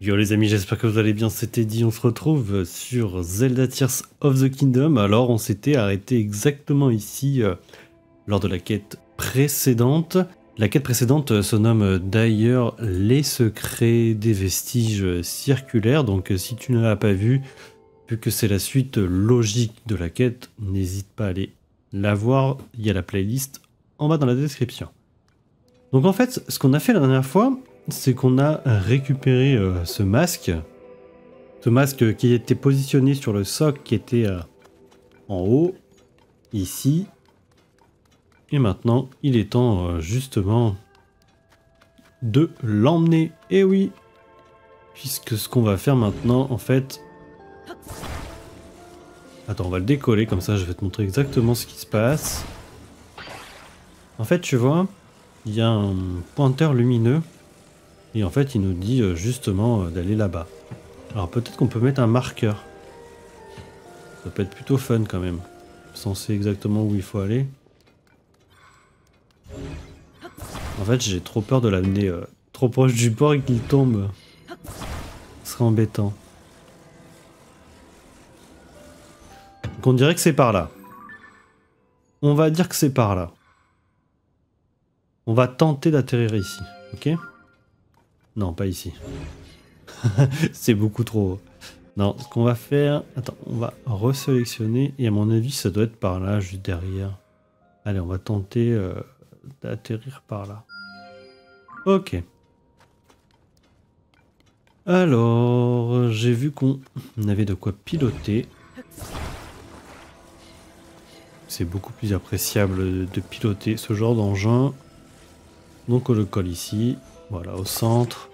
Yo les amis, j'espère que vous allez bien, c'était dit, on se retrouve sur Zelda Tears of the Kingdom. Alors on s'était arrêté exactement ici euh, lors de la quête précédente. La quête précédente euh, se nomme d'ailleurs les secrets des vestiges circulaires. Donc euh, si tu ne l'as pas vu, vu que c'est la suite logique de la quête, n'hésite pas à aller la voir. Il y a la playlist en bas dans la description. Donc en fait, ce qu'on a fait la dernière fois, c'est qu'on a récupéré euh, ce masque. Ce masque qui était positionné sur le socle qui était euh, en haut, ici. Et maintenant, il est temps euh, justement de l'emmener. Et eh oui Puisque ce qu'on va faire maintenant, en fait... Attends, on va le décoller, comme ça je vais te montrer exactement ce qui se passe. En fait, tu vois, il y a un pointeur lumineux et en fait, il nous dit euh, justement euh, d'aller là-bas. Alors peut-être qu'on peut mettre un marqueur. Ça peut être plutôt fun quand même. Sans sait exactement où il faut aller. En fait, j'ai trop peur de l'amener euh, trop proche du port et qu'il tombe. Ce serait embêtant. Donc on dirait que c'est par là. On va dire que c'est par là. On va tenter d'atterrir ici, ok? Non, pas ici. c'est beaucoup trop. Non, ce qu'on va faire... Attends, on va resélectionner. Et à mon avis, ça doit être par là, juste derrière. Allez, on va tenter euh, d'atterrir par là. Ok. Alors, j'ai vu qu'on avait de quoi piloter. C'est beaucoup plus appréciable de piloter ce genre d'engin. Donc on le colle ici. Voilà, au centre.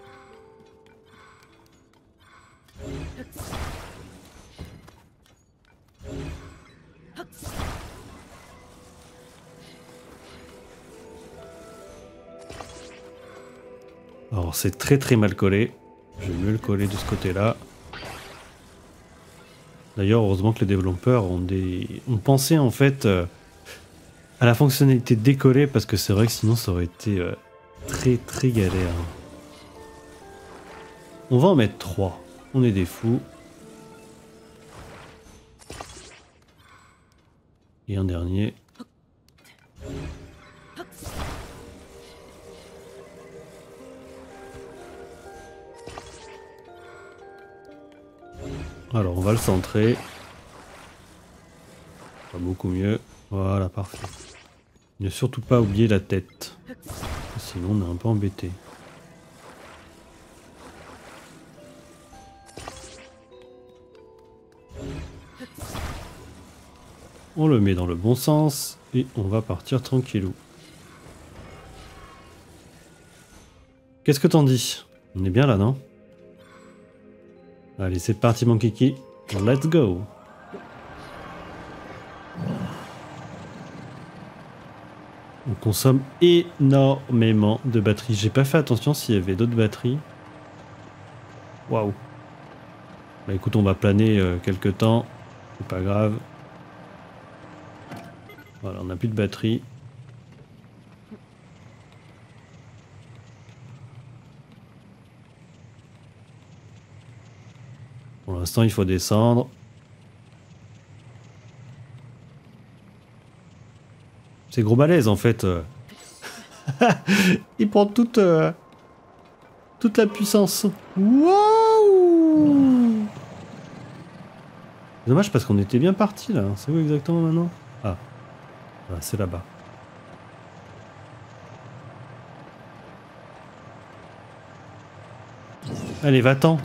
Alors c'est très très mal collé. Je vais mieux le coller de ce côté-là. D'ailleurs, heureusement que les développeurs ont, des... ont pensé en fait euh, à la fonctionnalité décollée parce que c'est vrai que sinon ça aurait été euh, très très galère. On va en mettre 3. On est des fous. Et un dernier. Alors on va le centrer. Pas beaucoup mieux. Voilà, parfait. Ne surtout pas oublier la tête. Sinon on est un peu embêté. On le met dans le bon sens et on va partir tranquillou. Qu'est-ce que t'en dis? On est bien là, non? Allez, c'est parti mon kiki. Let's go On consomme énormément de batterie. J'ai pas fait attention s'il y avait d'autres batteries. Waouh. Bah écoute, on va planer euh, quelques temps. C'est pas grave. Voilà, on n'a plus de batterie. Pour l'instant, il faut descendre. C'est gros balèze en fait. Il prend toute, euh, toute la puissance. Waouh Dommage parce qu'on était bien parti là. C'est où exactement maintenant? Ah, c'est là-bas. Allez, va-t'en.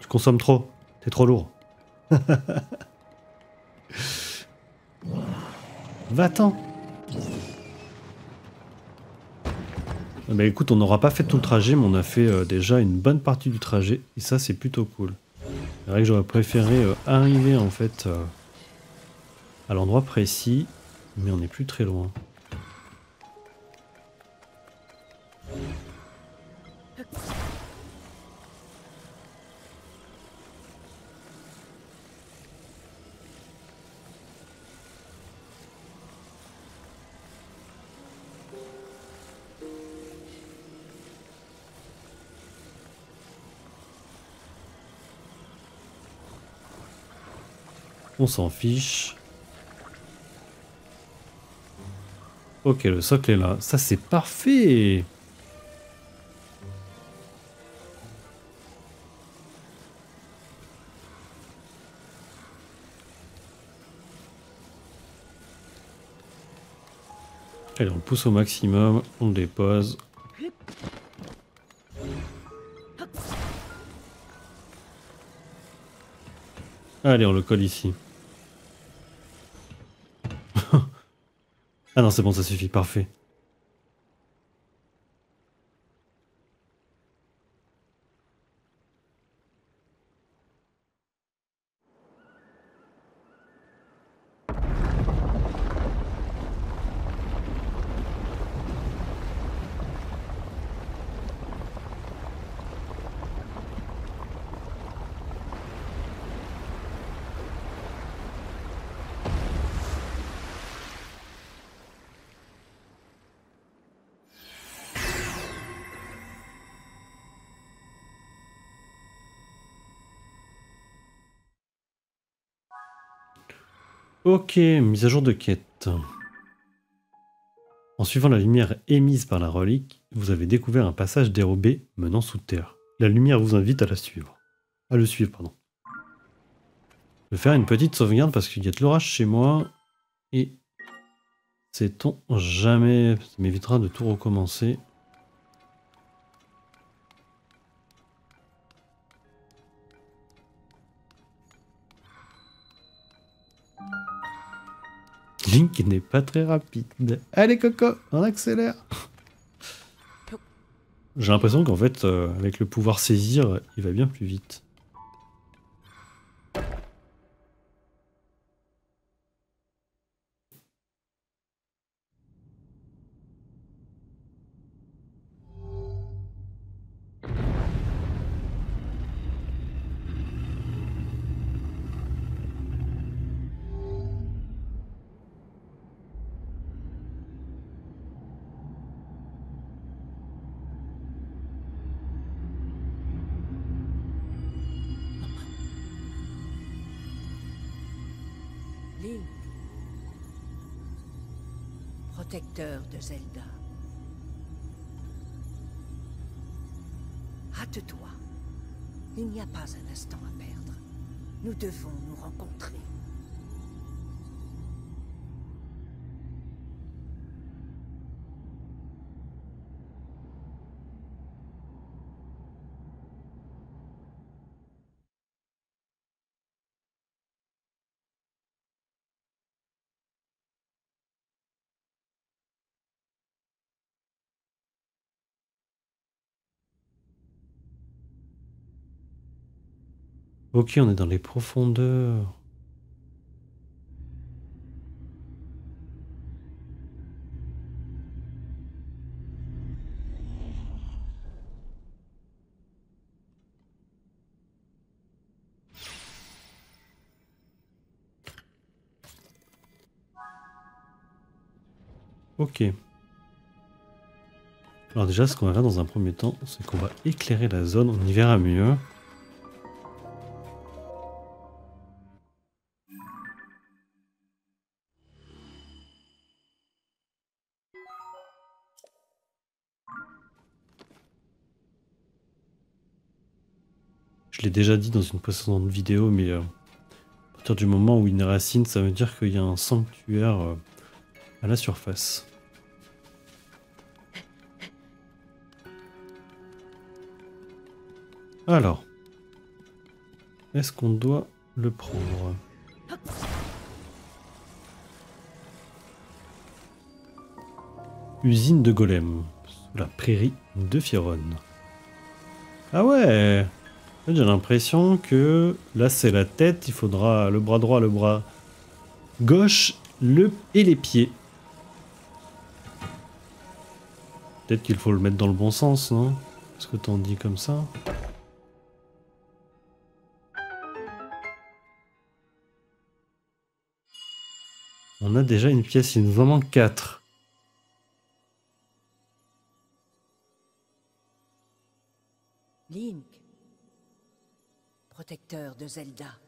Tu consommes trop. T'es trop lourd. va-t'en. Bah écoute, on n'aura pas fait tout le trajet, mais on a fait euh, déjà une bonne partie du trajet. Et ça, c'est plutôt cool. C'est vrai que j'aurais préféré euh, arriver en fait euh, à l'endroit précis, mais on n'est plus très loin. On s'en fiche. Ok, le socle est là. Ça, c'est parfait Allez, on pousse au maximum, on dépose. Allez, on le colle ici. Ah non, c'est bon, ça suffit, parfait. Ok, mise à jour de quête. En suivant la lumière émise par la relique, vous avez découvert un passage dérobé menant sous terre. La lumière vous invite à la suivre. À le suivre, pardon. Je vais faire une petite sauvegarde parce qu'il y a de l'orage chez moi. Et sait-on jamais, ça m'évitera de tout recommencer. Link n'est pas très rapide. Allez Coco, on accélère J'ai l'impression qu'en fait, euh, avec le pouvoir saisir, il va bien plus vite. Ok, on est dans les profondeurs. Ok. Alors déjà, ce qu'on va faire dans un premier temps, c'est qu'on va éclairer la zone, on y verra mieux. Déjà dit dans une précédente vidéo, mais euh, à partir du moment où il une racine, ça veut dire qu'il y a un sanctuaire euh, à la surface. Alors, est-ce qu'on doit le prendre? Usine de golem, sous la prairie de Fieronne. Ah ouais j'ai l'impression que là c'est la tête, il faudra le bras droit, le bras gauche, le et les pieds. Peut-être qu'il faut le mettre dans le bon sens, non? Est-ce que t'en dis comme ça On a déjà une pièce, il nous en manque 4. de Zelda.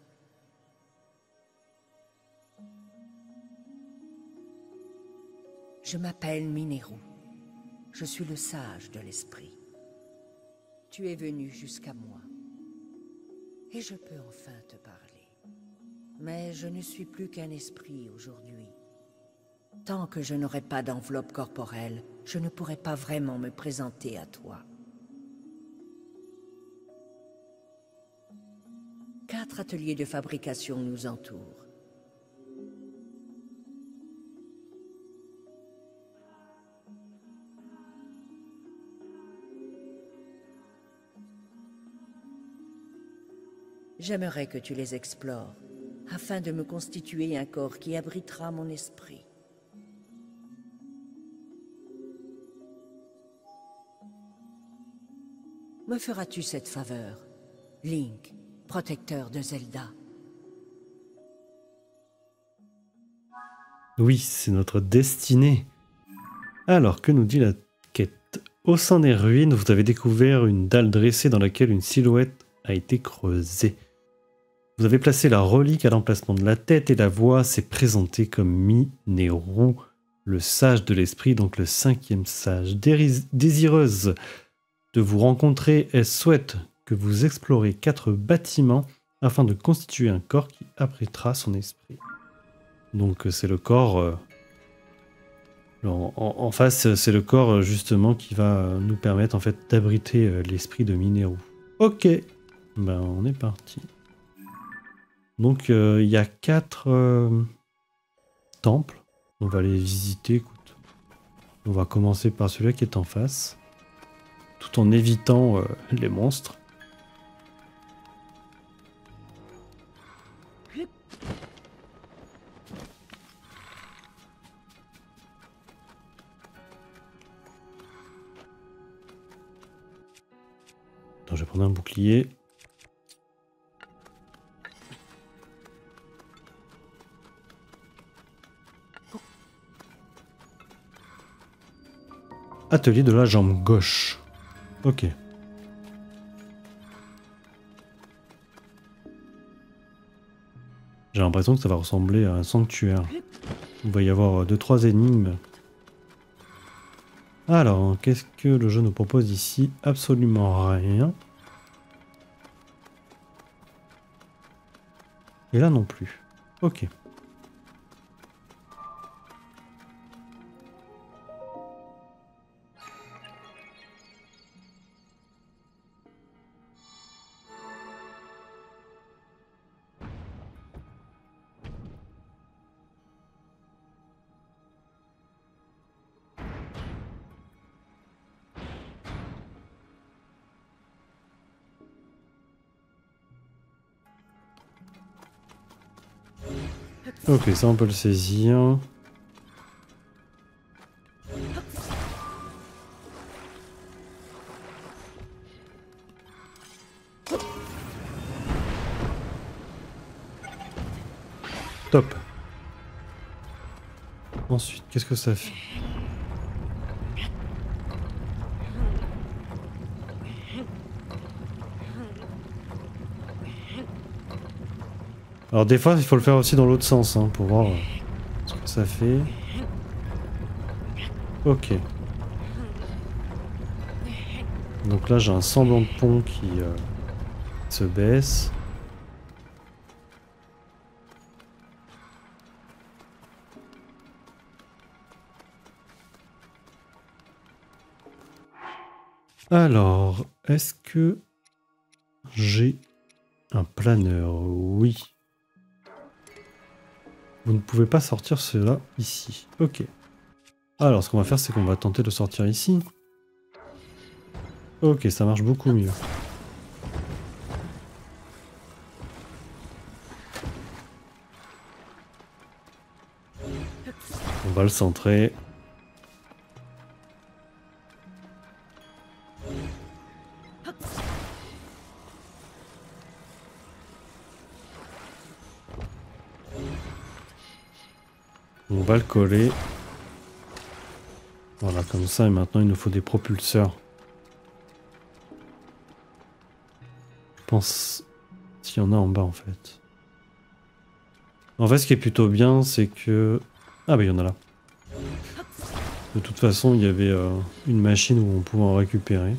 Je m'appelle Mineru. Je suis le sage de l'esprit. Tu es venu jusqu'à moi. Et je peux enfin te parler. Mais je ne suis plus qu'un esprit aujourd'hui. Tant que je n'aurai pas d'enveloppe corporelle, je ne pourrai pas vraiment me présenter à toi. Quatre ateliers de fabrication nous entourent. J'aimerais que tu les explores, afin de me constituer un corps qui abritera mon esprit. Me feras-tu cette faveur, Link, protecteur de Zelda Oui, c'est notre destinée. Alors, que nous dit la quête Au sein des ruines, vous avez découvert une dalle dressée dans laquelle une silhouette a été creusée. Vous avez placé la relique à l'emplacement de la tête et la voix s'est présentée comme Mineru, le sage de l'esprit, donc le cinquième sage. Désireuse de vous rencontrer, elle souhaite que vous explorez quatre bâtiments afin de constituer un corps qui abritera son esprit. Donc c'est le corps... Euh, en, face, c'est le corps justement qui va nous permettre en fait d'abriter euh, l'esprit de Mineru. Ok, ben on est parti. Donc euh, il y a quatre euh, temples. On va les visiter. Écoute. On va commencer par celui qui est en face. Tout en évitant euh, les monstres. Je vais prendre un bouclier. Atelier de la jambe gauche. Ok. J'ai l'impression que ça va ressembler à un sanctuaire. Il va y avoir 2-3 énigmes. Alors, qu'est-ce que le jeu nous propose ici? Absolument rien. Et là non plus. Ok. Ok, ça on peut le saisir. Top. Ensuite, qu'est-ce que ça fait? Alors des fois, il faut le faire aussi dans l'autre sens hein, pour voir ce que ça fait. Ok. Donc là, j'ai un semblant de pont qui euh, se baisse. Alors, est-ce que j'ai un planeur? Oui. Vous ne pouvez pas sortir cela ici. Ok. Alors, ce qu'on va faire, c'est qu'on va tenter de sortir ici. Ok, ça marche beaucoup mieux. On va le centrer. Va le coller. Voilà, comme ça, et maintenant il nous faut des propulseurs. Je pense s'il y en a en bas en fait. En fait, ce qui est plutôt bien, c'est que... Ah bah il y en a là. De toute façon, il y avait euh, une machine où on pouvait en récupérer.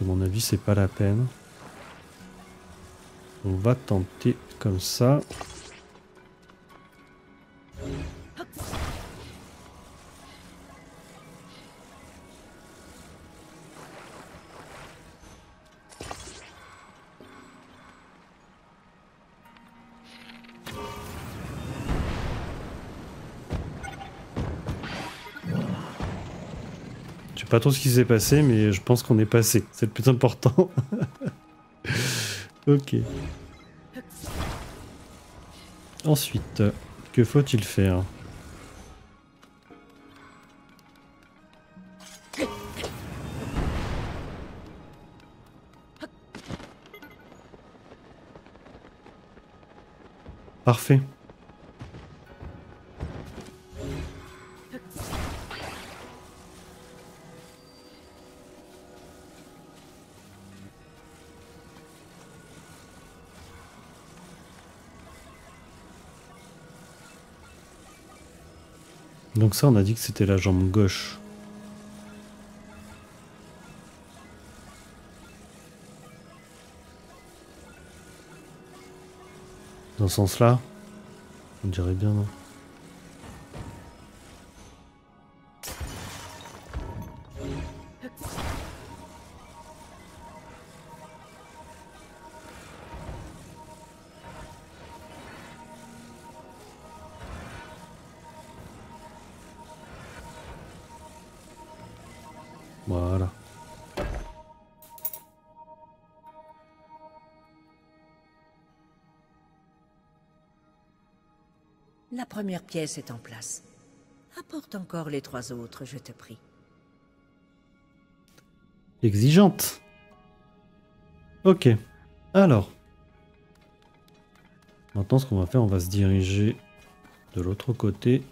À mon avis, c'est pas la peine. On va tenter comme ça. Pas trop ce qui s'est passé, mais je pense qu'on est passé. C'est le plus important. ok. Ensuite, que faut-il faire? Parfait. Donc ça, on a dit que c'était la jambe gauche. Dans ce sens-là On dirait bien, non? La première pièce est en place. Apporte encore les trois autres, je te prie. Exigeante. Ok. Alors. Maintenant, ce qu'on va faire, on va se diriger de l'autre côté.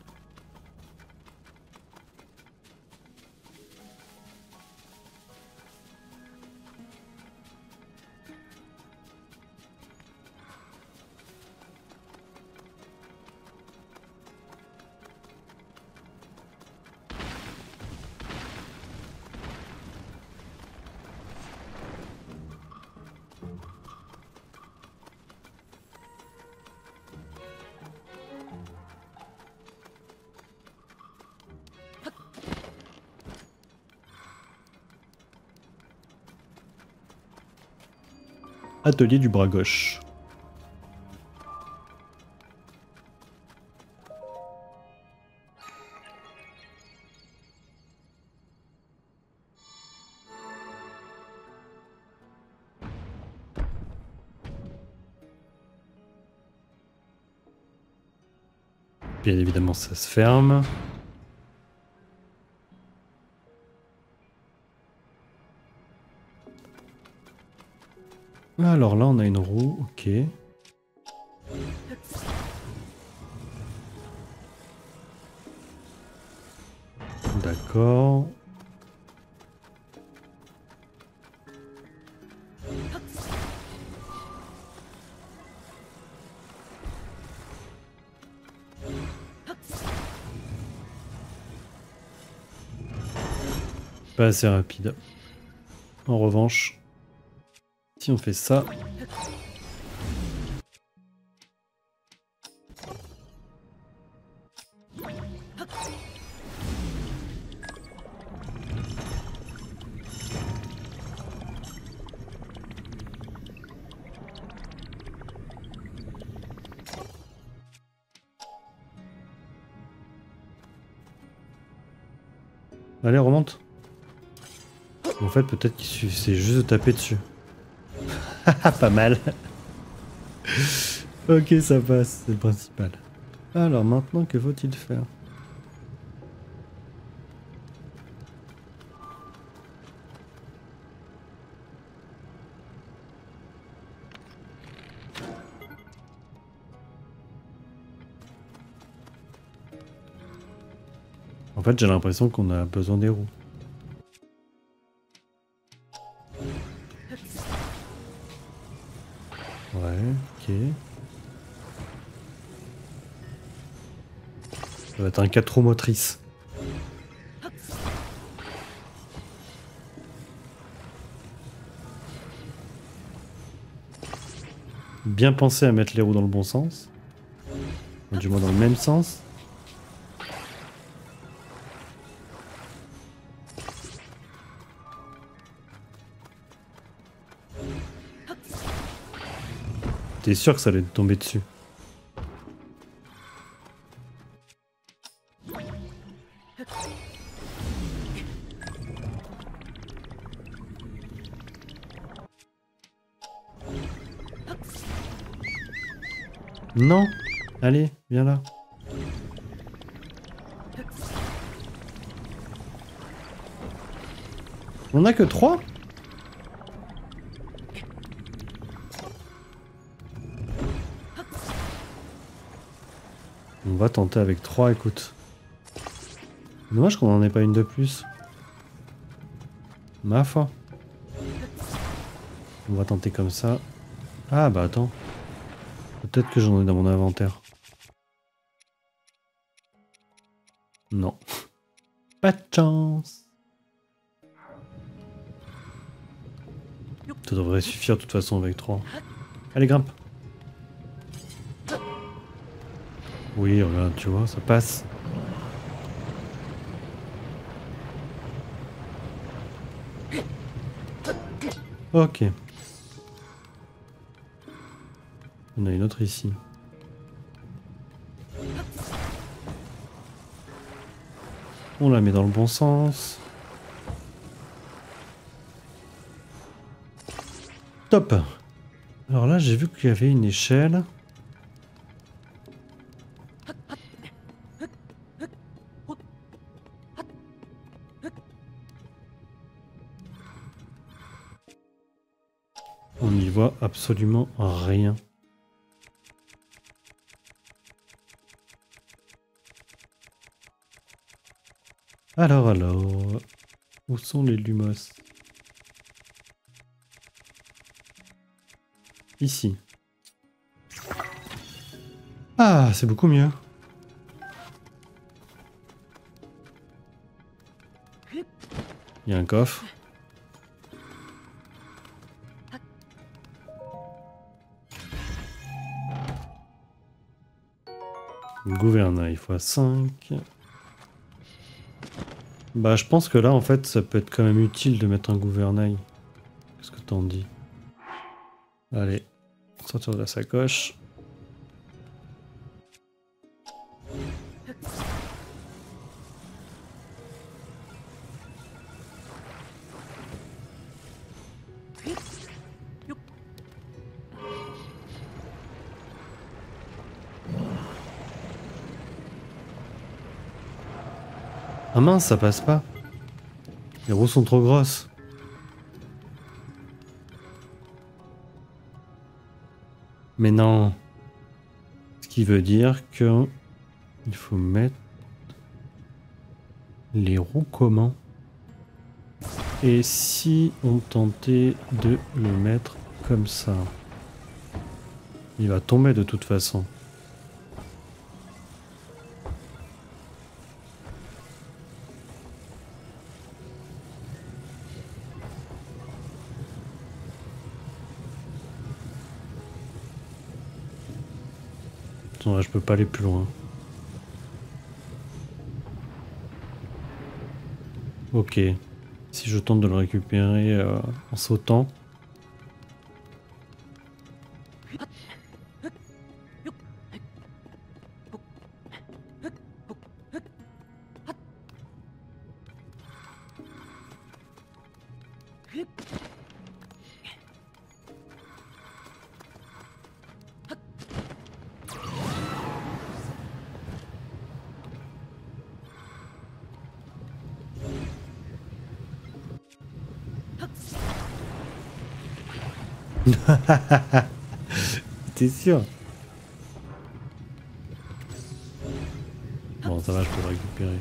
Du bras gauche. Bien évidemment, ça se ferme. Alors là, on a une roue, ok. D'accord. Pas assez rapide. En revanche, si on fait ça... Allez, remonte. En fait, peut-être qu'il suffit juste de taper dessus. Pas mal. ok, ça passe, c'est le principal. Alors maintenant, que faut-il faire? En fait, j'ai l'impression qu'on a besoin des roues. Va être un 4 roues motrice. Bien penser à mettre les roues dans le bon sens. Du moins dans le même sens. T'es sûr que ça allait tomber dessus? Non Allez, viens là. On a que trois On va tenter avec trois, écoute. Dommage qu'on en ait pas une de plus. Ma foi. On va tenter comme ça. Ah bah attends. Peut-être que j'en ai dans mon inventaire. Non. Pas de chance. Ça devrait suffire de toute façon avec 3. Allez, grimpe. Oui, regarde, tu vois, ça passe. Ok. On a une autre ici. On la met dans le bon sens. Top Alors là, j'ai vu qu'il y avait une échelle. On n'y voit absolument rien. Alors, alors, où sont les lumos? Ici. Ah, c'est beaucoup mieux. Il y a un coffre. Gouvernail x5. Bah je pense que là en fait ça peut être quand même utile de mettre un gouvernail. Qu'est-ce que t'en dis? Allez, sortir de la sacoche. Ah ça passe pas. Les roues sont trop grosses. Mais non. Ce qui veut dire que il faut mettre les roues comment? Et si on tentait de le mettre comme ça? Il va tomber de toute façon. Je peux pas aller plus loin. Ok. Si je tente de le récupérer euh, en sautant. T'es sûr Bon, ça va, je peux le récupérer.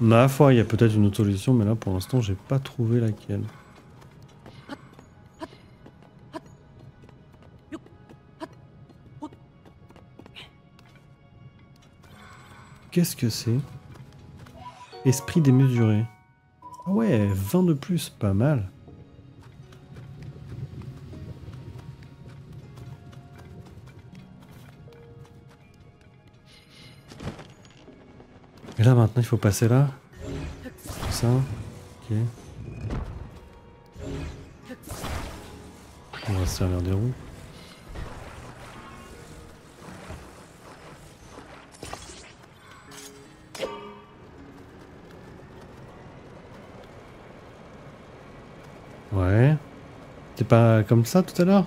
Ma foi, il y a peut-être une autre solution, mais là pour l'instant, j'ai pas trouvé laquelle. Qu'est-ce que c'est? Esprit démesuré. Ah ouais, 20 de plus, pas mal. Et là maintenant il faut passer là. Ça. On va se servir des roues. Pas comme ça tout à l'heure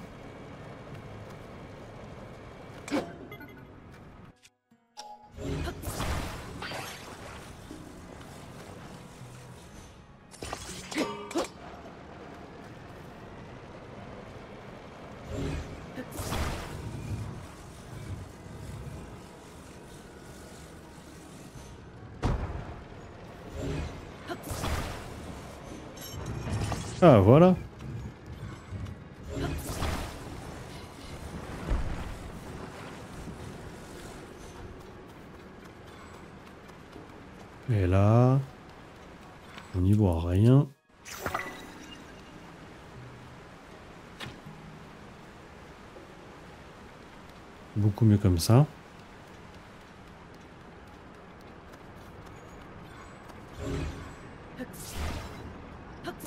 ça.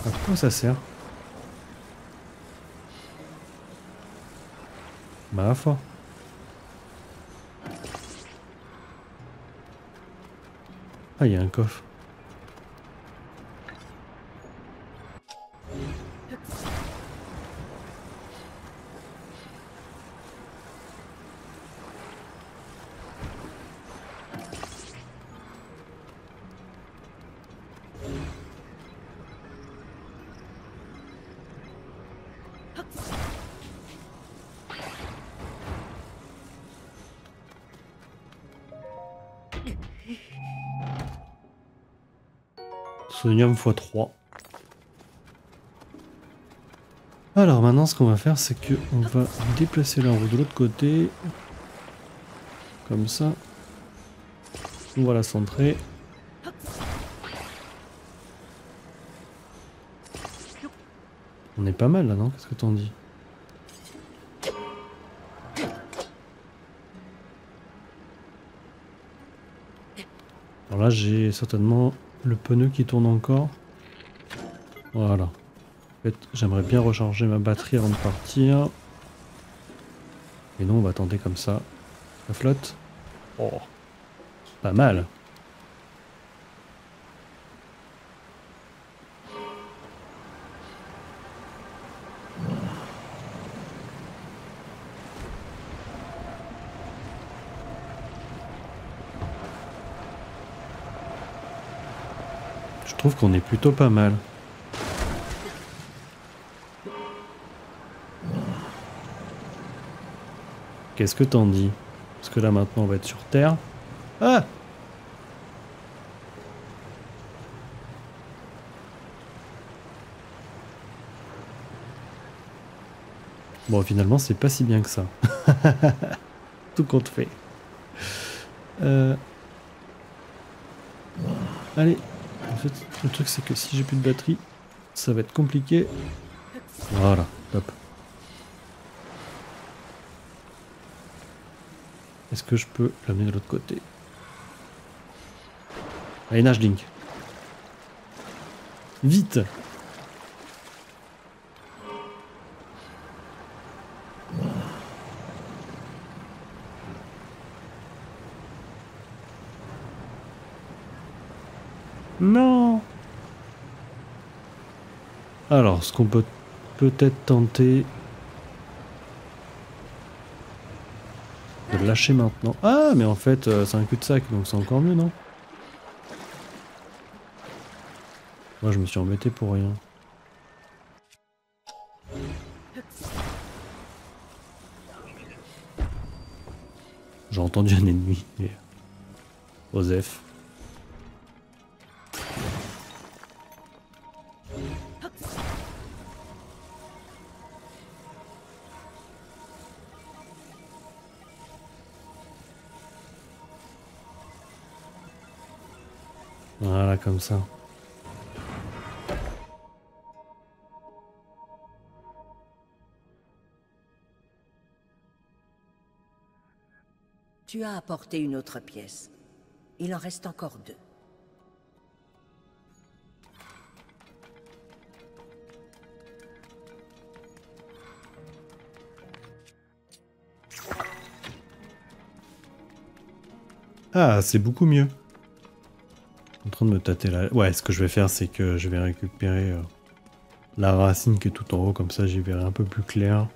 À quoi ça sert? Ma foi. Ah, il y a un coffre. Sonium x3. Alors maintenant ce qu'on va faire c'est que on va déplacer la roue de l'autre côté. Comme ça. On va la centrer. On est pas mal là non? Qu'est-ce que t'en dis? Alors là j'ai certainement le pneu qui tourne encore. Voilà. En fait, j'aimerais bien recharger ma batterie avant de partir. Et non, on va tenter comme ça. Ça flotte. Oh, pas mal. Trouve qu'on est plutôt pas mal. Qu'est-ce que t'en dis? Parce que là maintenant on va être sur Terre. Ah Bon finalement c'est pas si bien que ça. Tout compte fait. Euh... Allez, le truc c'est que si j'ai plus de batterie, ça va être compliqué. Voilà, top. Est-ce que je peux l'amener de l'autre côté? Allez, nage Link. Vite Alors, ce qu'on peut peut-être tenter... De lâcher maintenant. Ah, mais en fait, euh, c'est un cul-de-sac, donc c'est encore mieux, non? Moi, je me suis embêté pour rien. J'ai entendu un ennemi. mais- Osef. Ça. Tu as apporté une autre pièce. Il en reste encore deux. Ah, c'est beaucoup mieux. De me tâter là. Ouais, ce que je vais faire, c'est que je vais récupérer euh, la racine qui est tout en haut, comme ça j'y verrai un peu plus clair.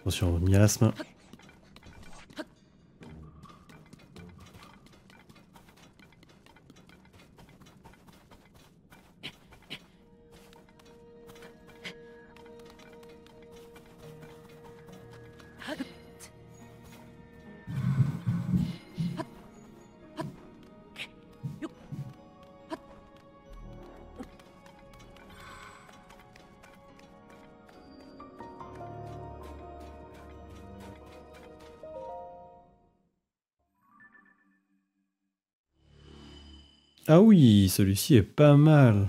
Attention, miasme. Ah oui, celui-ci est pas mal.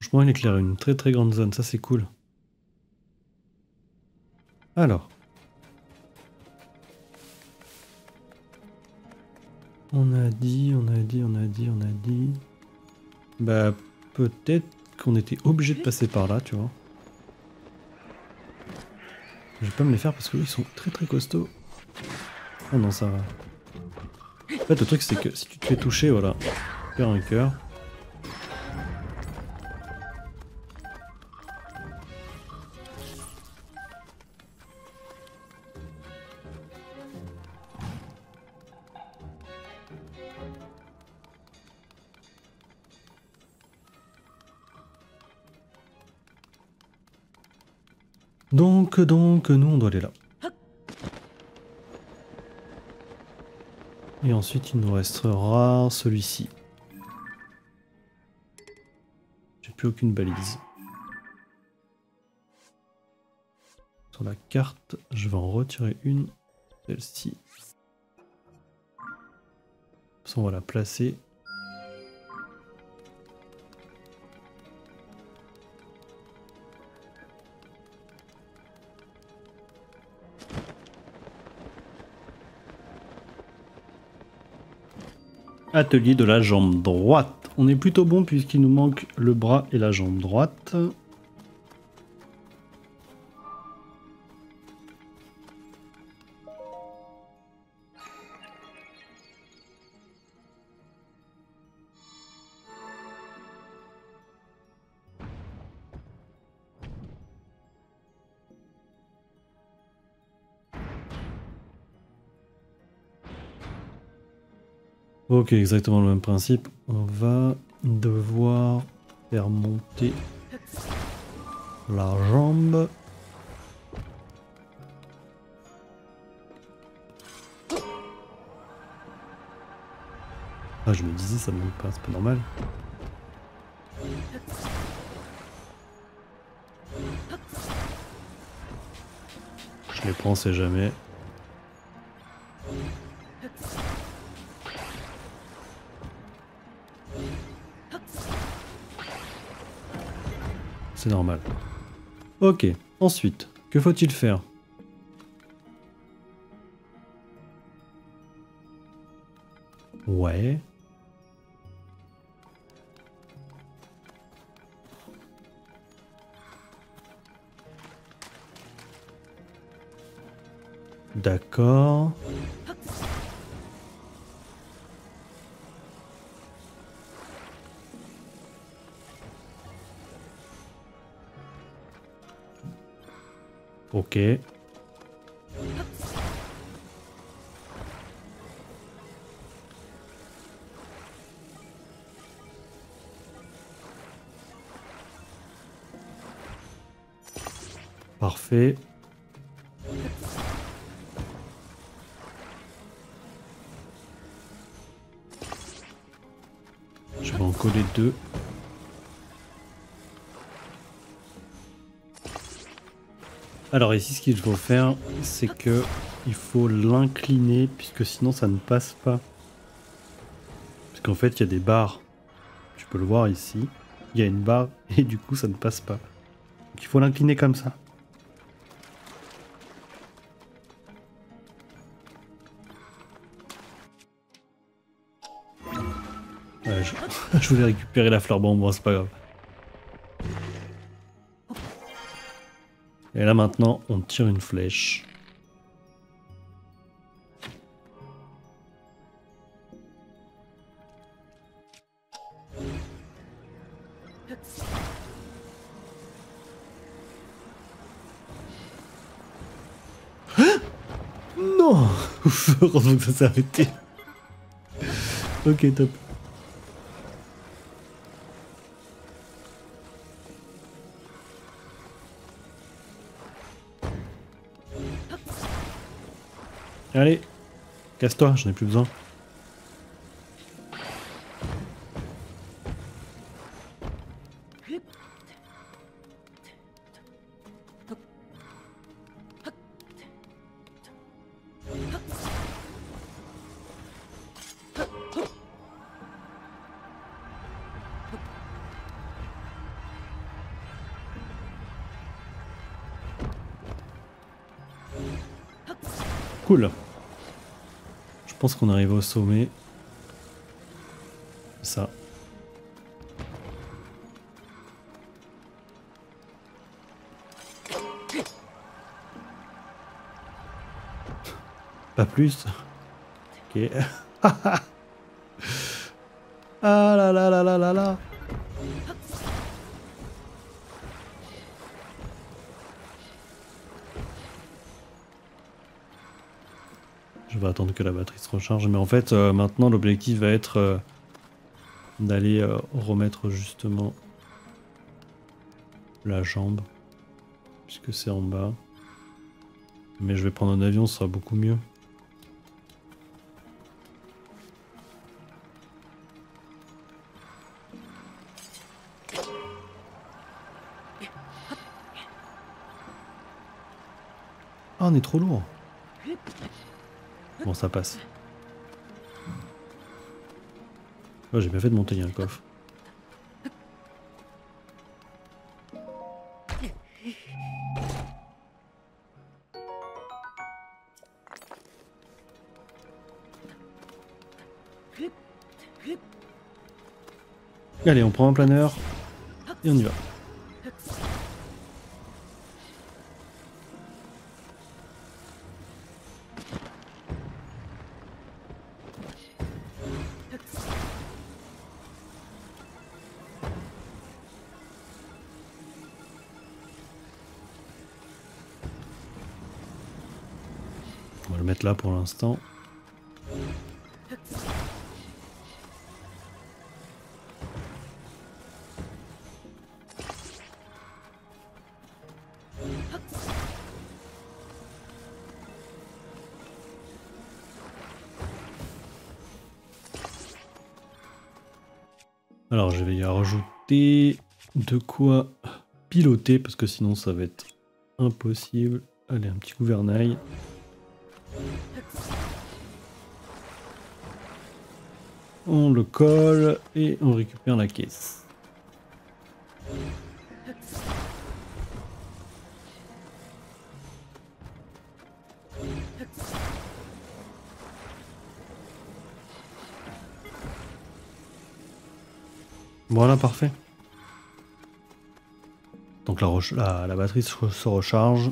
Franchement, il éclaire une très très grande zone, ça c'est cool. Alors. On a dit, on a dit, on a dit, on a dit. Bah, peut-être qu'on était obligé de passer par là, tu vois. Je vais pas me les faire parce qu'ils sont très très costauds. Ah non, ça va. En fait, le truc, c'est que si tu te fais toucher, voilà, tu perds un cœur. Ensuite, il nous restera celui-ci. J'ai plus aucune balise. Sur la carte, je vais en retirer une. Celle-ci. On va la placer. Atelier de la jambe droite. On est plutôt bon puisqu'il nous manque le bras et la jambe droite. Ok, exactement le même principe. On va devoir faire monter la jambe. Ah, je me disais, ça monte pas, c'est pas normal. Je les prends, c'est jamais. Normal. Ok, ensuite, que faut-il faire? Ouais. D'accord. Ok. Parfait. Je vais en coller deux. Alors ici, ce qu'il faut faire, c'est que il faut l'incliner, puisque sinon ça ne passe pas. Parce qu'en fait, il y a des barres. Tu peux le voir ici. Il y a une barre, et du coup, ça ne passe pas. Donc il faut l'incliner comme ça. je... je voulais récupérer la fleur, bon, bon c'est pas grave. Et là maintenant, on tire une flèche. non Heureusement que ça s'est arrêté. ok, top. Casse-toi, j'en ai plus besoin. Qu'on arrive au sommet. Ça. Pas plus. Ok. ah là là là là là là. Se recharge. Mais en fait, euh, maintenant, l'objectif va être euh, d'aller euh, remettre justement la jambe. Puisque c'est en bas. Mais je vais prendre un avion, ça sera beaucoup mieux. Ah, on est trop lourd. Bon, ça passe. J'ai bien fait de monter, il un coffre. Allez, on prend un planeur et on y va. Alors je vais y rajouter de quoi piloter parce que sinon ça va être impossible. Allez, un petit gouvernail. On le colle et on récupère la caisse. Voilà, parfait. Donc la, la, batterie se recharge.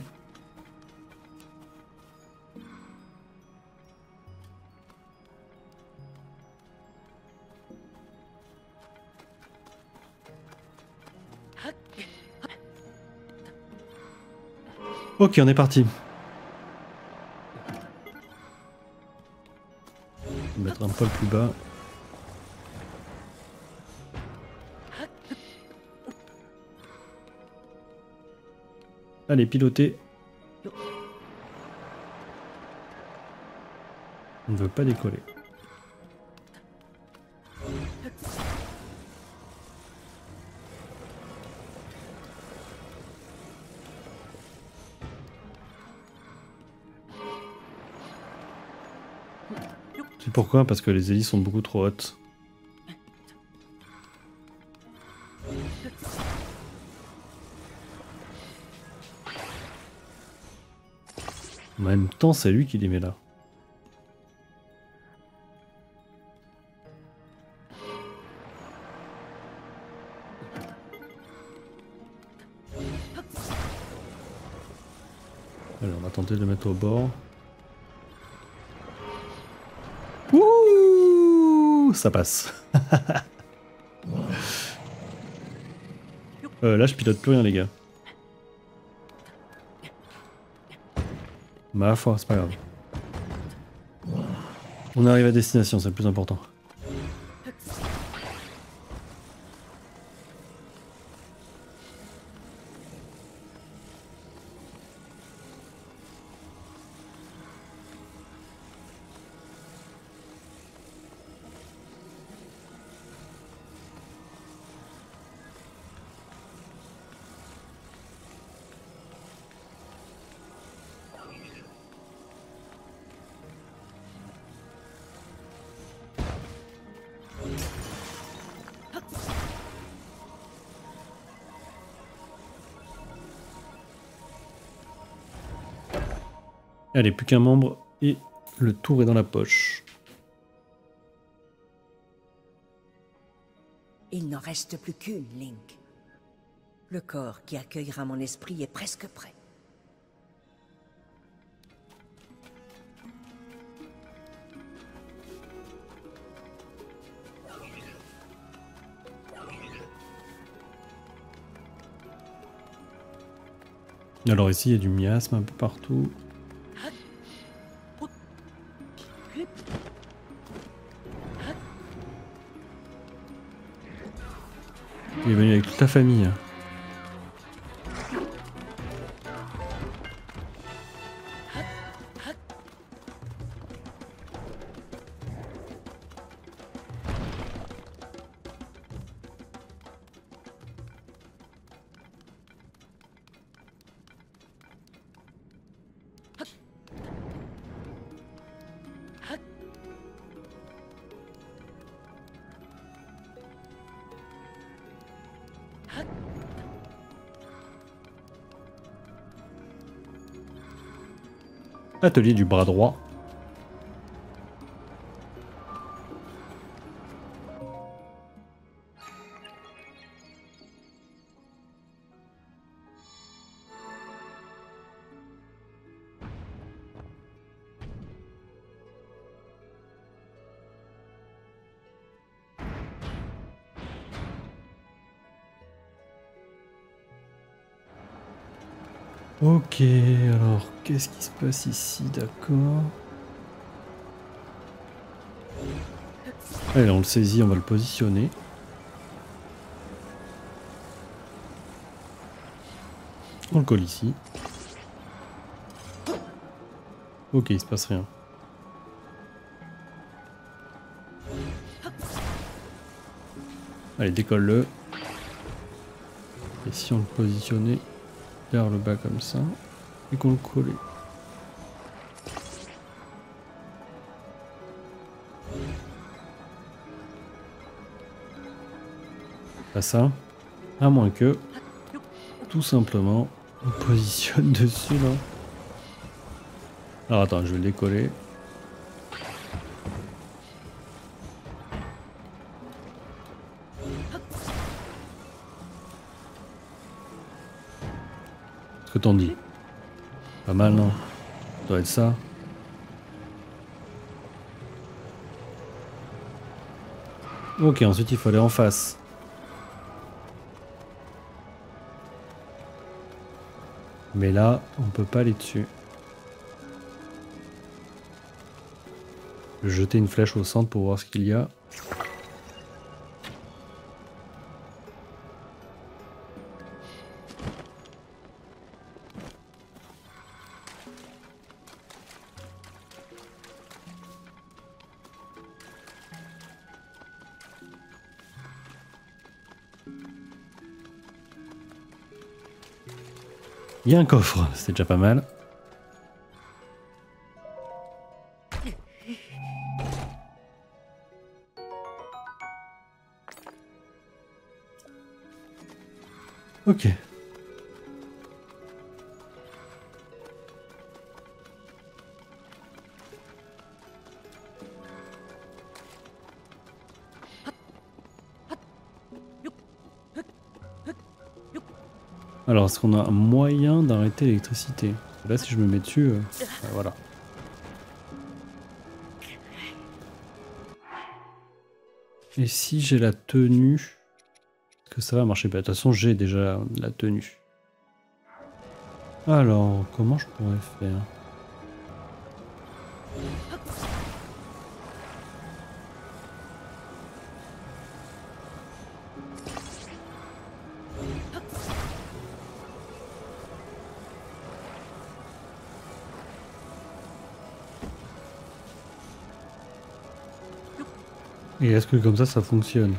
Ok, on est parti. Mettre un poil plus bas. Allez, piloter. On ne veut pas décoller. Pourquoi Parce que les hélices sont beaucoup trop hautes. En même temps, c'est lui qui les met là. Alors, on va tenter de le mettre au bord. Ça passe. euh, là, je pilote plus rien, les gars. Ma foi, c'est pas grave. On arrive à destination, c'est le plus important. Allez, plus qu'un membre et le tour est dans la poche. Il n'en reste plus qu'une, Link. Le corps qui accueillera mon esprit est presque prêt. Alors ici, il y a du miasme un peu partout. La famille. Atelier du bras droit. Ici, d'accord Allez, on le saisit, on va le positionner. On le colle ici. Ok, il se passe rien. Allez, décolle-le. Et si on le positionnait vers le bas comme ça et qu'on le collait. Ça. À moins que, tout simplement, on positionne dessus là. Alors attends, je vais le décoller. que t'en dis? Pas mal, non? Ça doit être ça. Ok, ensuite il faut aller en face. Mais là, on peut pas aller dessus. Jeter une flèche au centre pour voir ce qu'il y a. Il y a un coffre, c'est déjà pas mal. Ok, Alors, est-ce qu'on a un moyen d'arrêter l'électricité? Là, si je me mets dessus, euh, bah, voilà. Et si j'ai la tenue, est-ce que ça va marcher? Bah, De toute façon, j'ai déjà la tenue. Alors, comment je pourrais faire? Est-ce que comme ça, ça fonctionne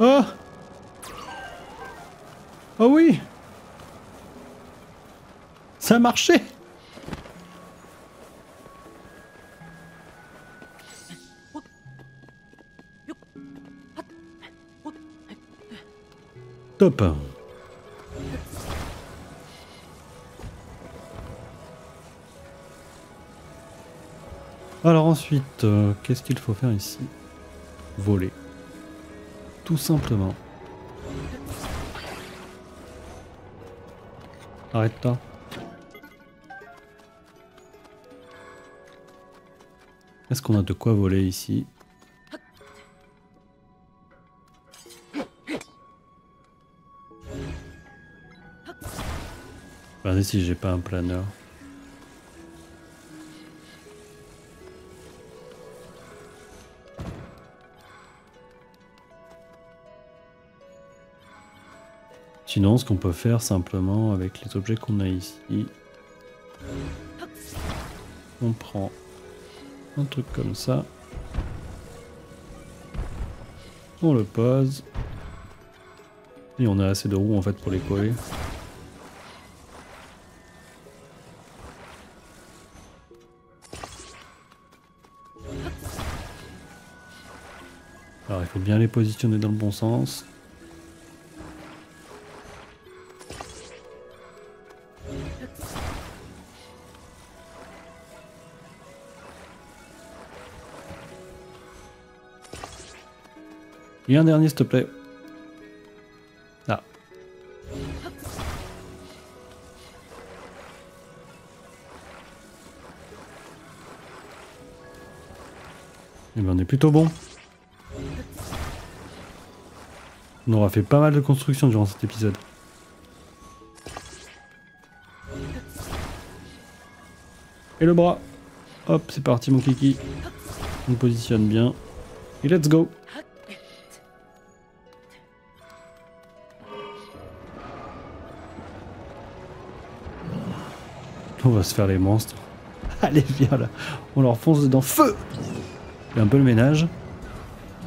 Oh Oh oui Ça a marché Top Alors ensuite, euh, qu'est-ce qu'il faut faire ici? Voler. Tout simplement. Arrête-toi. Est-ce qu'on a de quoi voler ici? Regardez si j'ai pas un planeur. Sinon, ce qu'on peut faire simplement avec les objets qu'on a ici, on prend un truc comme ça, on le pose, et on a assez de roues en fait pour les coller. Alors il faut bien les positionner dans le bon sens. Et un dernier, s'il te plaît. Ah. Et eh ben on est plutôt bon. On aura fait pas mal de construction durant cet épisode. Et le bras. Hop, c'est parti mon kiki. On positionne bien. Et let's go On va se faire les monstres. Allez, viens là. On leur fonce dedans. Feu Fais un peu le ménage.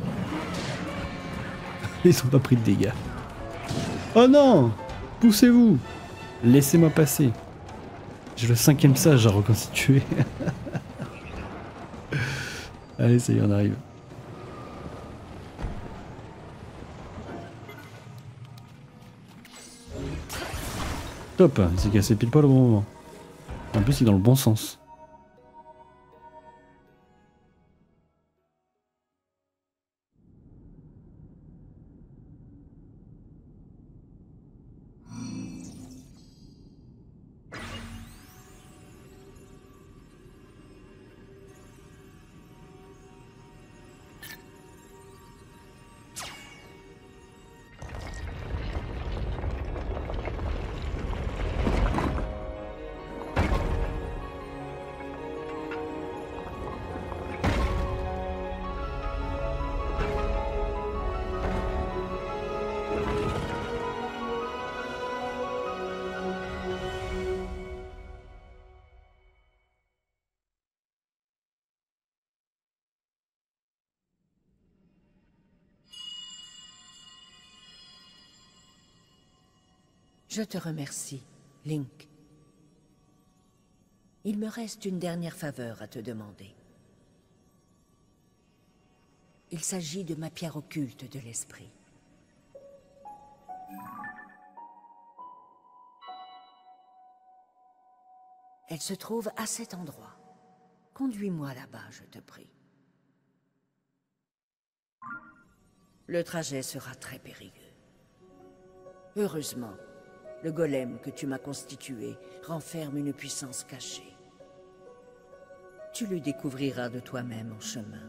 Ils ont pas pris de dégâts. Oh non Poussez-vous Laissez-moi passer. J'ai le cinquième sage à reconstituer. Allez, ça y est, on arrive. Top, c'est cassé pile poil au bon moment. Plus, il est dans le bon sens. Je te remercie, Link. Il me reste une dernière faveur à te demander. Il s'agit de ma pierre occulte de l'esprit. Elle se trouve à cet endroit. Conduis-moi là-bas, je te prie. Le trajet sera très périlleux. Heureusement, le golem que tu m'as constitué renferme une puissance cachée. Tu le découvriras de toi-même en chemin.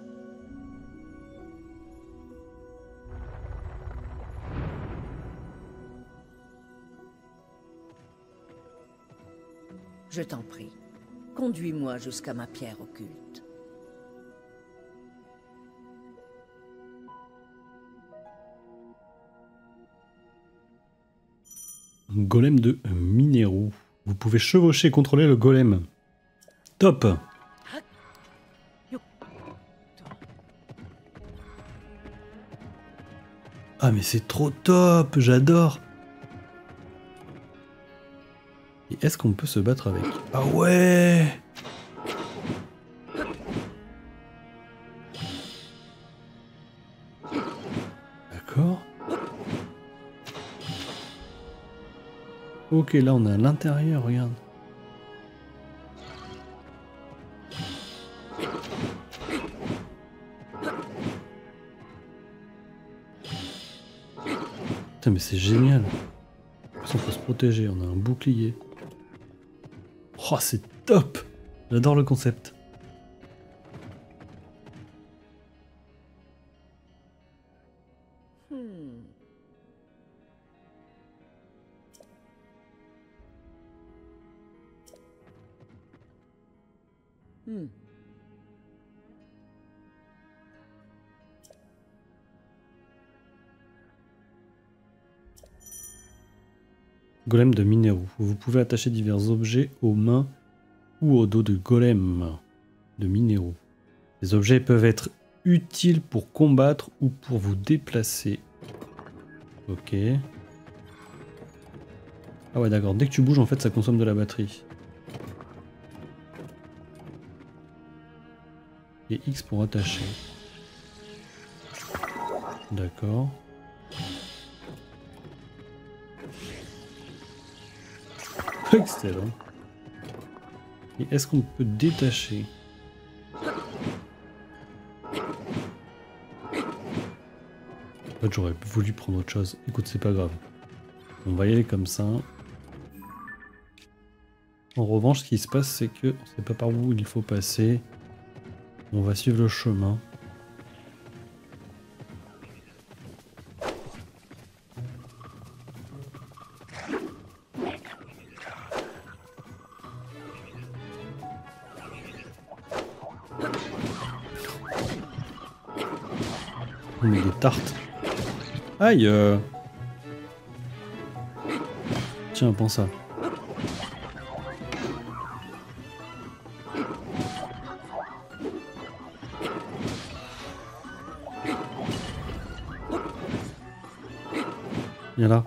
Je t'en prie, conduis-moi jusqu'à ma pierre occulte. Golem de minéraux. Vous pouvez chevaucher et contrôler le golem. Top Ah mais c'est trop top, j'adore Et est-ce qu'on peut se battre avec? Ah ouais Ok, là on est à l'intérieur, regarde. Putain, mais c'est génial. On peut se protéger, on a un bouclier. Oh, c'est top J'adore le concept. Golem de minéraux. Vous pouvez attacher divers objets aux mains ou au dos de golem de minéraux. Les objets peuvent être utiles pour combattre ou pour vous déplacer. Ok. Ah ouais d'accord, dès que tu bouges en fait ça consomme de la batterie. Et X pour attacher. D'accord. Excellent. Est-ce qu'on peut détacher? En fait, j'aurais voulu prendre autre chose. Écoute, c'est pas grave. On va y aller comme ça. En revanche, ce qui se passe, c'est que on sait pas par où il faut passer. On va suivre le chemin. Euh. Tiens, pense ça. Viens là.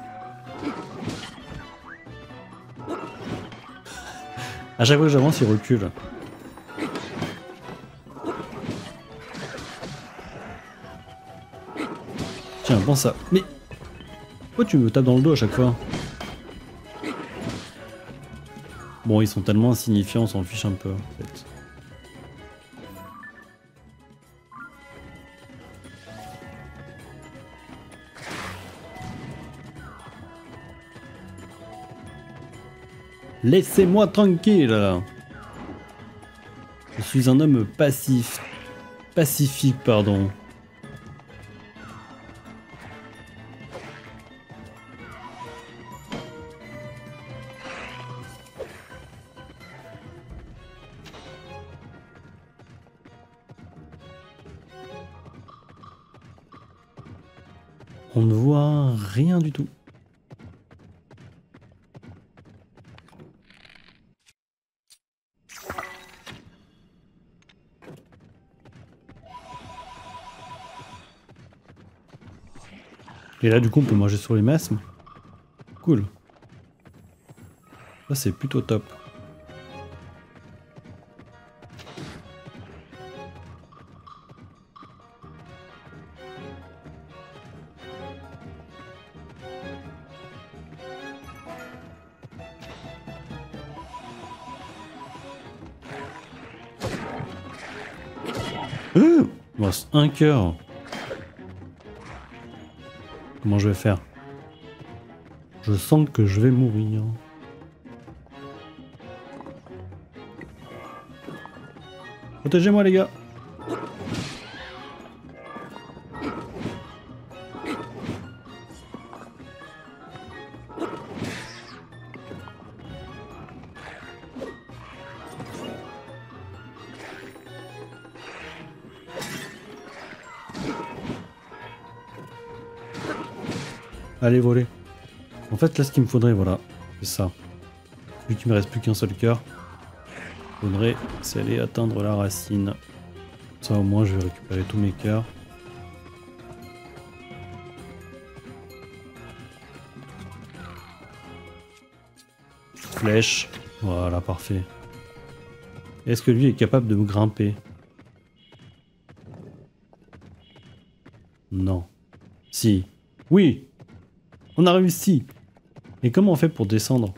À chaque fois que j'avance, il recule. Ça. Mais pourquoi tu me tapes dans le dos à chaque fois? Bon, ils sont tellement insignifiants, on s'en fiche un peu en fait. Laissez-moi tranquille Je suis un homme passif. Pacifique, pardon. Et là, du coup, on peut manger sur les miasmes. Cool. Là, c'est plutôt top. Euh, un cœur. Comment je vais faire? Je sens que je vais mourir. Protégez-moi les gars Allez, voler. En fait, là, ce qu'il me faudrait, voilà, c'est ça. Vu qu'il me reste plus qu'un seul cœur, il faudrait, c'est aller atteindre la racine. Ça, au moins, je vais récupérer tous mes cœurs. Flèche. Voilà, parfait. Est-ce que lui est capable de me grimper? Non. Si. Oui On a réussi Et comment on fait pour descendre?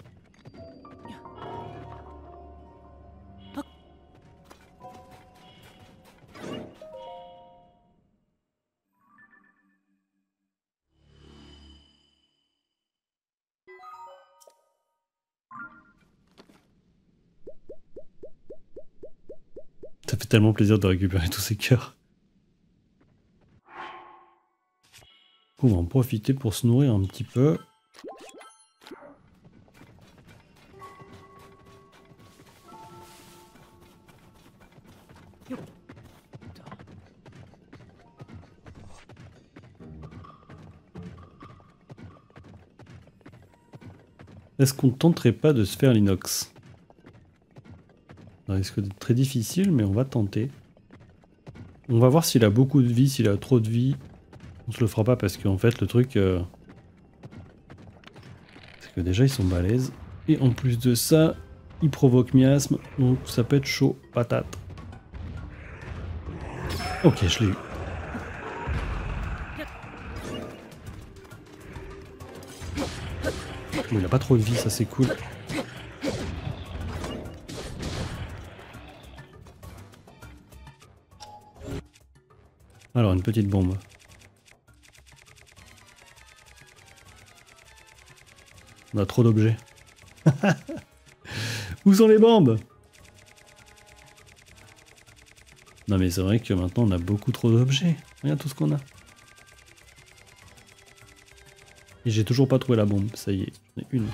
Ça fait tellement plaisir de récupérer tous ces cœurs. On va en profiter pour se nourrir un petit peu. Est-ce qu'on tenterait pas de se faire l'inox? Ça risque d'être très difficile, mais on va tenter. On va voir s'il a beaucoup de vie, s'il a trop de vie. On se le fera pas parce qu'en fait le truc... euh, C'est que déjà ils sont balèzes. Et en plus de ça, ils provoquent miasme, donc ça peut être chaud patate. Ok, je l'ai eu. Bon, il a pas trop de vie, ça c'est cool. Alors, une petite bombe. On a trop d'objets. Où sont les bombes? Non mais c'est vrai que maintenant on a beaucoup trop d'objets. Regarde tout ce qu'on a. Et j'ai toujours pas trouvé la bombe, ça y est, une.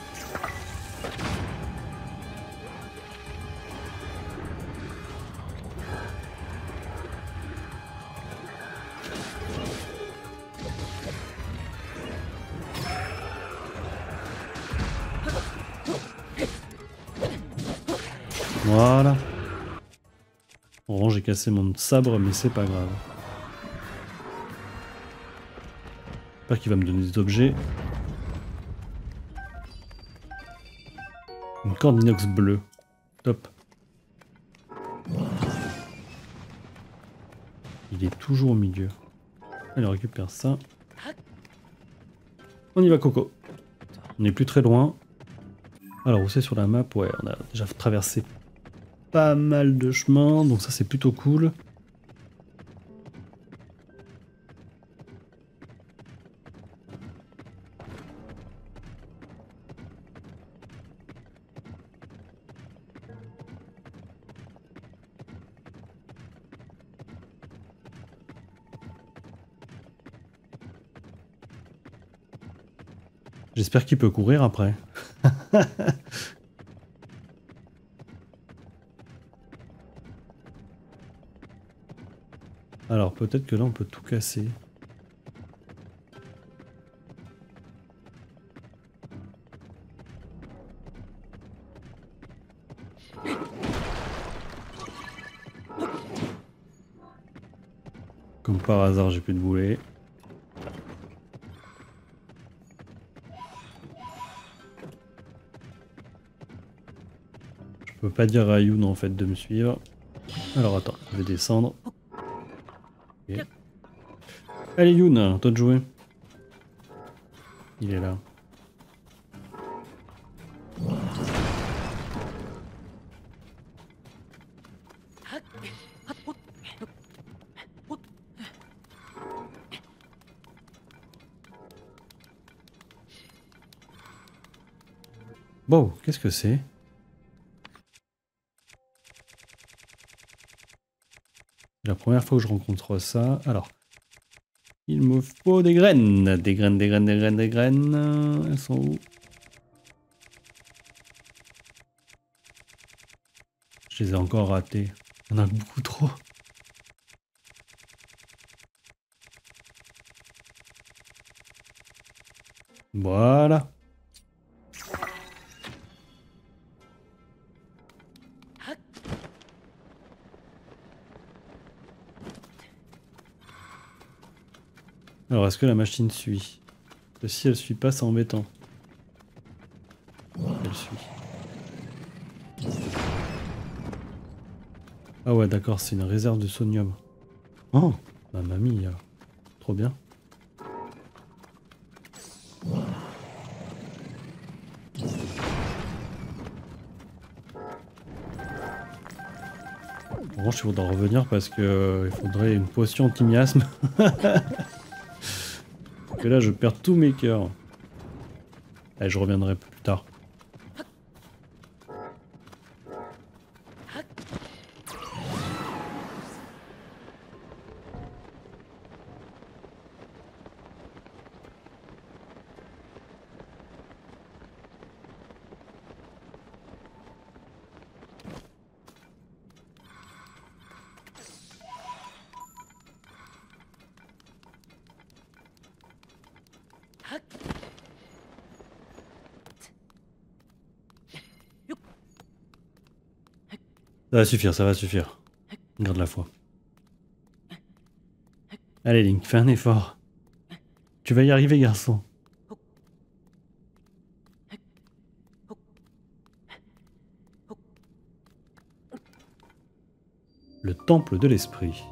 Voilà. Bon, j'ai cassé mon sabre, mais c'est pas grave. J'espère qu'il va me donner des objets. Une corde inox bleue. Top. Il est toujours au milieu. Allez, on récupère ça. On y va, Coco. On n'est plus très loin. Alors, où c'est sur la map? Ouais, on a déjà traversé pas mal de chemin, donc ça c'est plutôt cool. J'espère qu'il peut courir après. peut-être que là on peut tout casser. Comme par hasard j'ai plus de boulet. Je peux pas dire à Youn en fait de me suivre. Alors attends, je vais descendre. Allez Youn, toi de jouer. Il est là. Wow, qu'est-ce que c'est? La première fois que je rencontre ça. Alors, il me faut des graines. Des graines, des graines, des graines, des graines. Elles sont où? Je les ai encore ratées. Il y en a beaucoup trop. Voilà. Alors, est-ce que la machine suit? Si elle suit pas, c'est embêtant. Elle suit. Ah ouais, d'accord, c'est une réserve de sonium. Oh, ma mamie, trop bien. Bon, je voudrais revenir parce que euh, il faudrait une potion anti-miasme. Et là, je perds tous mes cœurs. Allez, je reviendrai plus tard. Ça va suffire, ça va suffire. Garde la foi. Allez Link, fais un effort. Tu vas y arriver garçon. Le temple de l'esprit.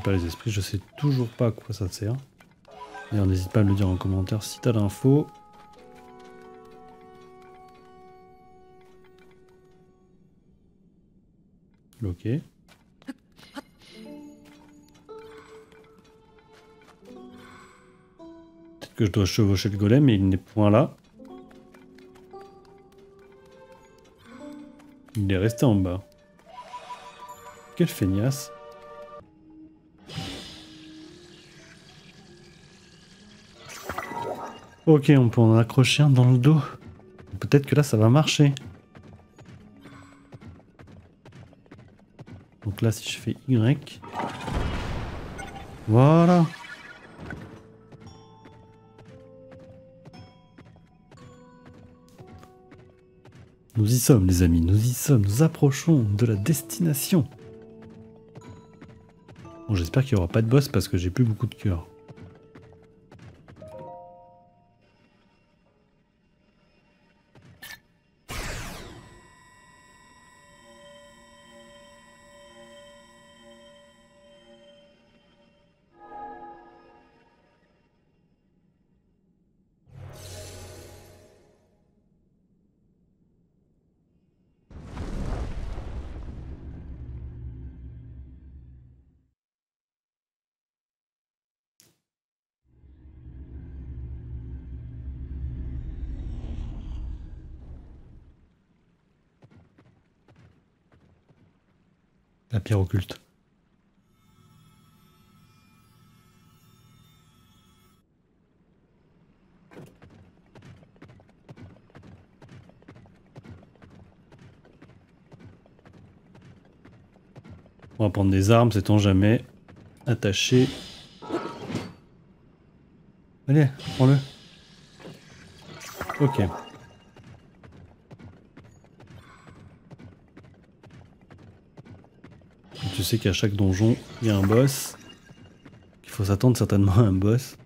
Pas les esprits, je sais toujours pas à quoi ça sert. D'ailleurs, n'hésite pas à me le dire en commentaire si t'as l'info. Ok. Peut-être que je dois chevaucher le golem, mais il n'est point là. Il est resté en bas. Quelle feignasse. Ok, on peut en accrocher un dans le dos. Peut-être que là, ça va marcher. Donc là, si je fais Y... Voilà Nous y sommes les amis, nous y sommes, nous approchons de la destination. Bon j'espère qu'il n'y aura pas de boss parce que j'ai plus beaucoup de cœur. La pierre occulte. On va prendre des armes, sait-on jamais. Attaché. Allez, prends-le. Ok. Qu'à chaque donjon, il y a un boss. Il faut s'attendre certainement à un boss.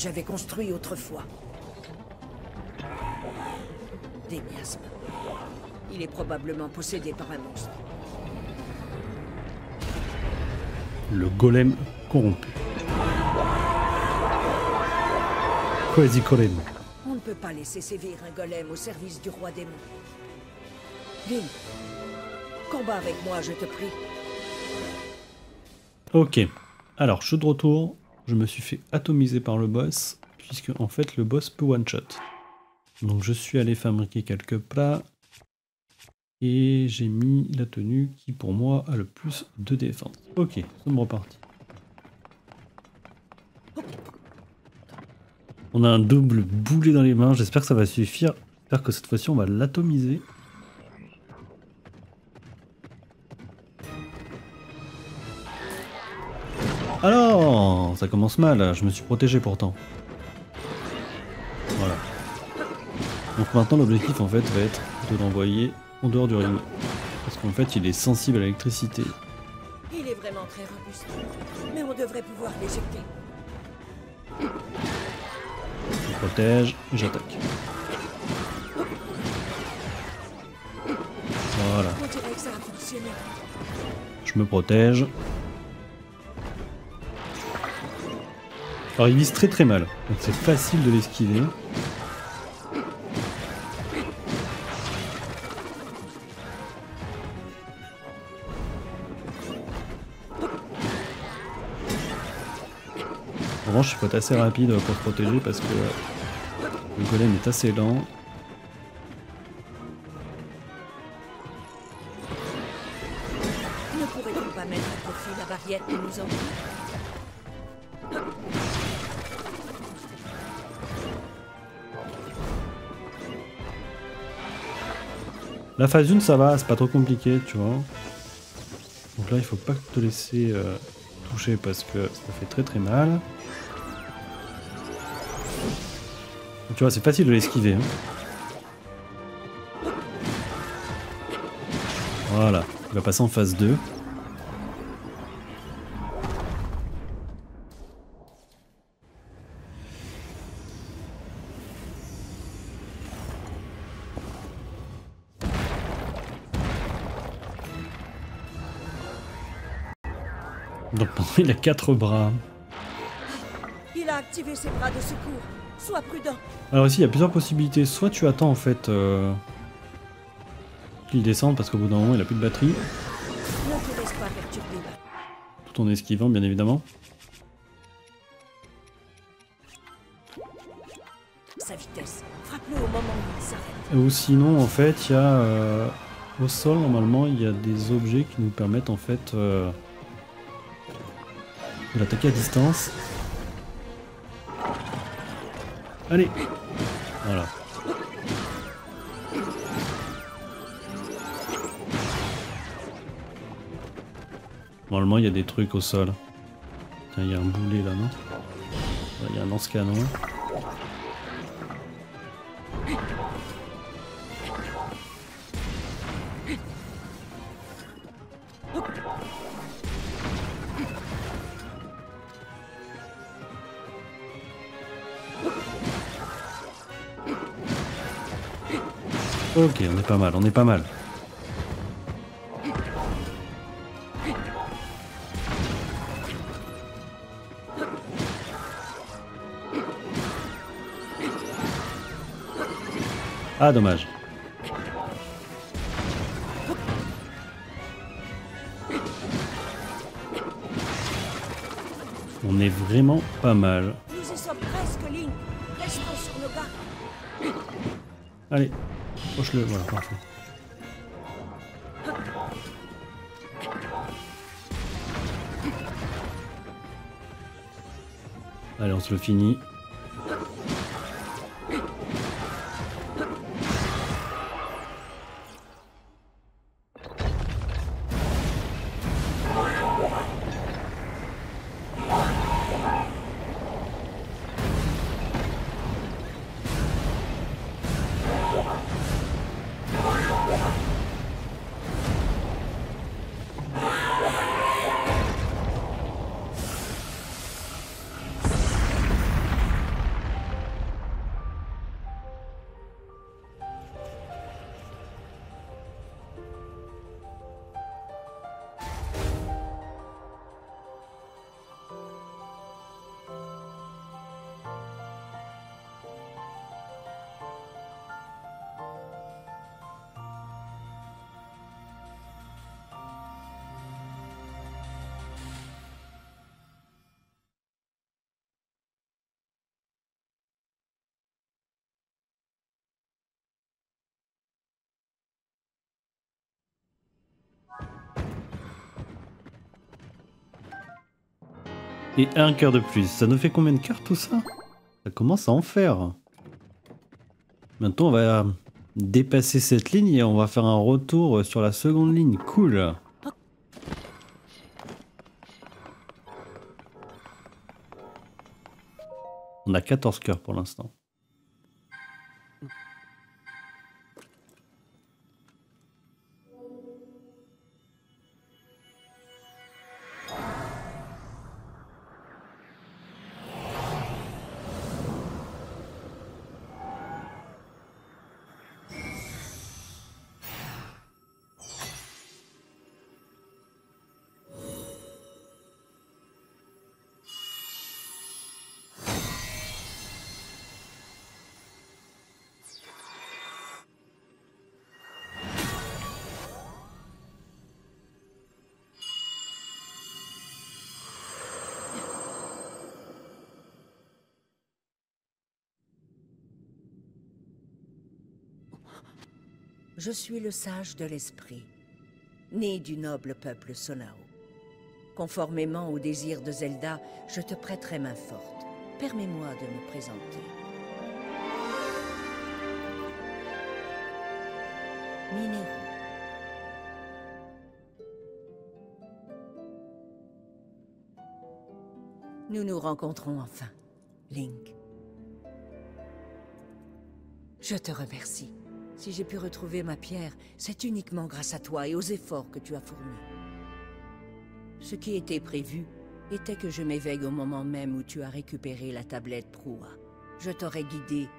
J'avais construit autrefois. Des miasmes. Il est probablement possédé par un monstre. Le golem corrompu. Quasi golem. On ne peut pas laisser sévir un golem au service du roi démon. Link, combat avec moi, je te prie. Ok. Alors, je suis de retour. Je me suis fait atomiser par le boss, puisque en fait le boss peut one-shot. Donc je suis allé fabriquer quelques plats. Et j'ai mis la tenue qui pour moi a le plus de défense. Ok, ça me reparti. On a un double boulet dans les mains, j'espère que ça va suffire. J'espère que cette fois-ci on va l'atomiser. Ça commence mal, je me suis protégé pourtant. Voilà. Donc maintenant l'objectif en fait va être de l'envoyer en dehors du ring. Parce qu'en fait il est sensible à l'électricité. Il est vraiment très robuste. Mais on devrait pouvoir l'éjecter. Je protège j'attaque. Voilà. Je me protège. Alors il vise très très mal, donc c'est facile de l'esquiver. En revanche, il faut être assez rapide pour se protéger parce que le golem est assez lent. La phase 1 ça va, c'est pas trop compliqué, tu vois. Donc là il faut pas te laisser euh, toucher parce que ça fait très très mal. Tu vois, c'est facile de l'esquiver. hein. Voilà, il va passer en phase 2. Quatre bras. Il a activé ses bras de secours. Sois prudent. Alors ici il y a plusieurs possibilités. Soit tu attends en fait euh, qu'il descende parce qu'au bout d'un moment il a plus de batterie, Ne te laisse pas perturber. tout en esquivant bien évidemment. Sa vitesse. Frappe-le au moment où il s'arrête. Ou sinon en fait il y a euh, au sol normalement il y a des objets qui nous permettent en fait euh, de l'attaquer à distance. Allez Voilà. Normalement il y a des trucs au sol. Tiens, il y a un boulet là, non? Il y a un lance-canon. Ok, on est pas mal, on est pas mal. Ah, dommage. On est vraiment pas mal. Nous y sommes presque, Link. Restons sur nos gardes. Allez, approche-le, voilà, parfait. Allez, on se le finit. Et un cœur de plus. Ça nous fait combien de cœurs tout ça? Ça commence à en faire. Maintenant, on va dépasser cette ligne et on va faire un retour sur la seconde ligne. Cool. On a 14 cœurs pour l'instant. Je suis le sage de l'esprit, né du noble peuple Sonao. Conformément au désir de Zelda, je te prêterai main forte. Permets-moi de me présenter. Mineru. Nous nous rencontrons enfin, Link. Je te remercie. Si j'ai pu retrouver ma pierre, c'est uniquement grâce à toi et aux efforts que tu as fournis. Ce qui était prévu était que je m'éveille au moment même où tu as récupéré la tablette Proua. Je t'aurais guidé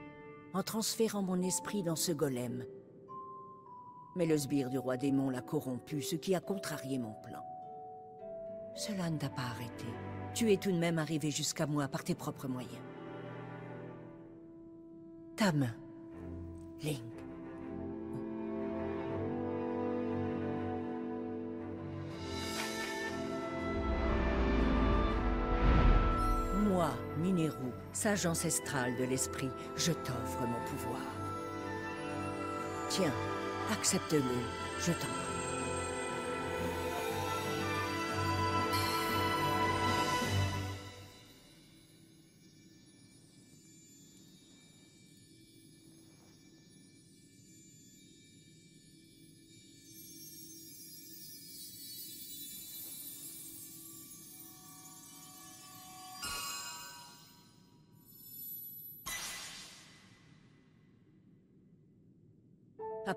en transférant mon esprit dans ce golem. Mais le sbire du roi démon l'a corrompu, ce qui a contrarié mon plan. Cela ne t'a pas arrêté. Tu es tout de même arrivé jusqu'à moi par tes propres moyens. Ta main, Link. Mineru, sage ancestral de l'esprit, je t'offre mon pouvoir. Tiens, accepte-le, je t'en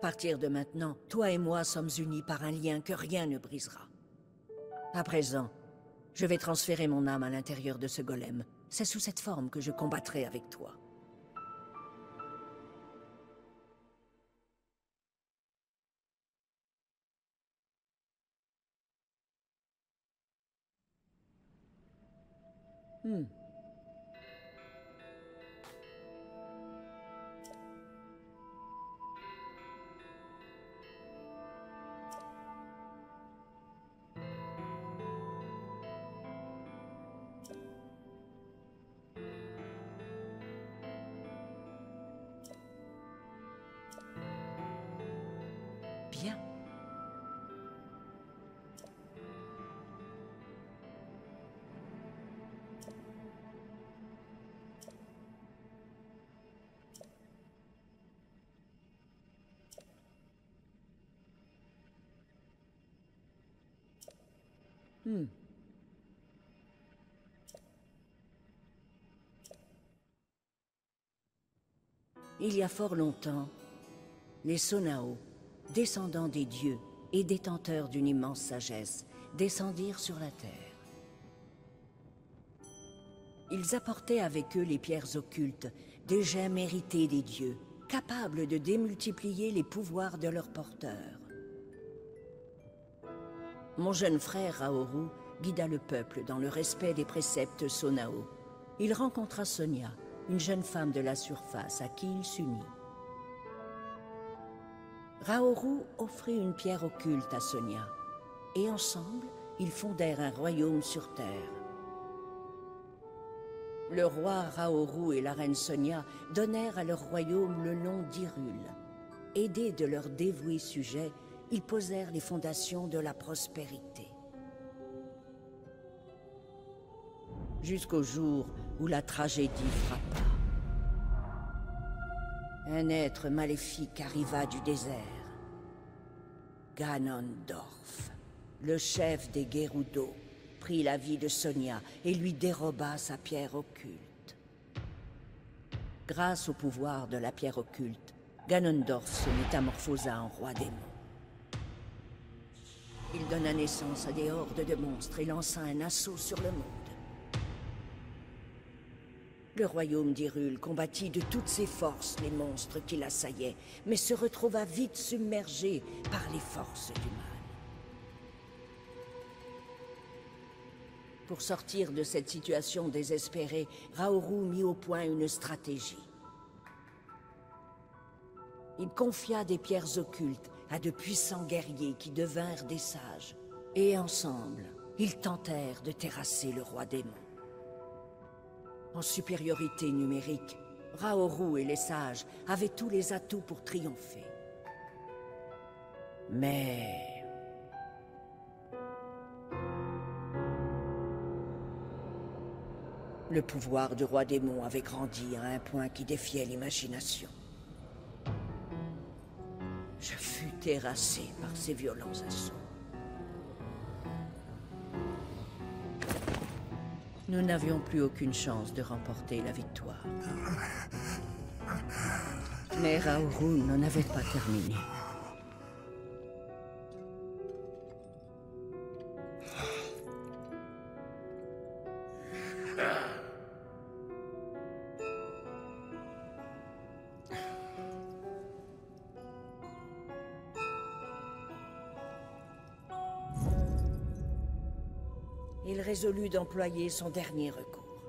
partir de maintenant, toi et moi sommes unis par un lien que rien ne brisera. À présent, je vais transférer mon âme à l'intérieur de ce golem. C'est sous cette forme que je combattrai avec toi. Hmm. Hmm. Il y a fort longtemps, les Sonao, descendants des dieux et détenteurs d'une immense sagesse, descendirent sur la terre. Ils apportaient avec eux les pierres occultes, des gemmes héritées des dieux, capables de démultiplier les pouvoirs de leurs porteurs. Mon jeune frère Raoru guida le peuple dans le respect des préceptes Sonao. Il rencontra Sonia, une jeune femme de la surface à qui il s'unit. Raoru offrit une pierre occulte à Sonia, et ensemble, ils fondèrent un royaume sur Terre. Le roi Raoru et la reine Sonia donnèrent à leur royaume le nom d'Hyrule. Aidés de leurs dévoués sujets, ils posèrent les fondations de la prospérité. jusqu'au jour où la tragédie frappa. Un être maléfique arriva du désert. Ganondorf, le chef des Gerudo, prit la vie de Sonia et lui déroba sa pierre occulte. Grâce au pouvoir de la pierre occulte, Ganondorf se métamorphosa en roi démon. Il donna naissance à des hordes de monstres et lança un assaut sur le monde. Le royaume d'Hyrule combattit de toutes ses forces les monstres qui l'assaillaient, mais se retrouva vite submergé par les forces du mal. Pour sortir de cette situation désespérée, Raoru mit au point une stratégie. Il confia des pierres occultes à de puissants guerriers qui devinrent des sages. Et ensemble, ils tentèrent de terrasser le roi démon. En supériorité numérique, Raoru et les sages avaient tous les atouts pour triompher. Mais... Le pouvoir du roi démon avait grandi à un point qui défiait l'imagination. Je fus terrassé par ces violents assauts. Nous n'avions plus aucune chance de remporter la victoire. Mais Raoru n'en avait pas terminé. Il résolut d'employer son dernier recours.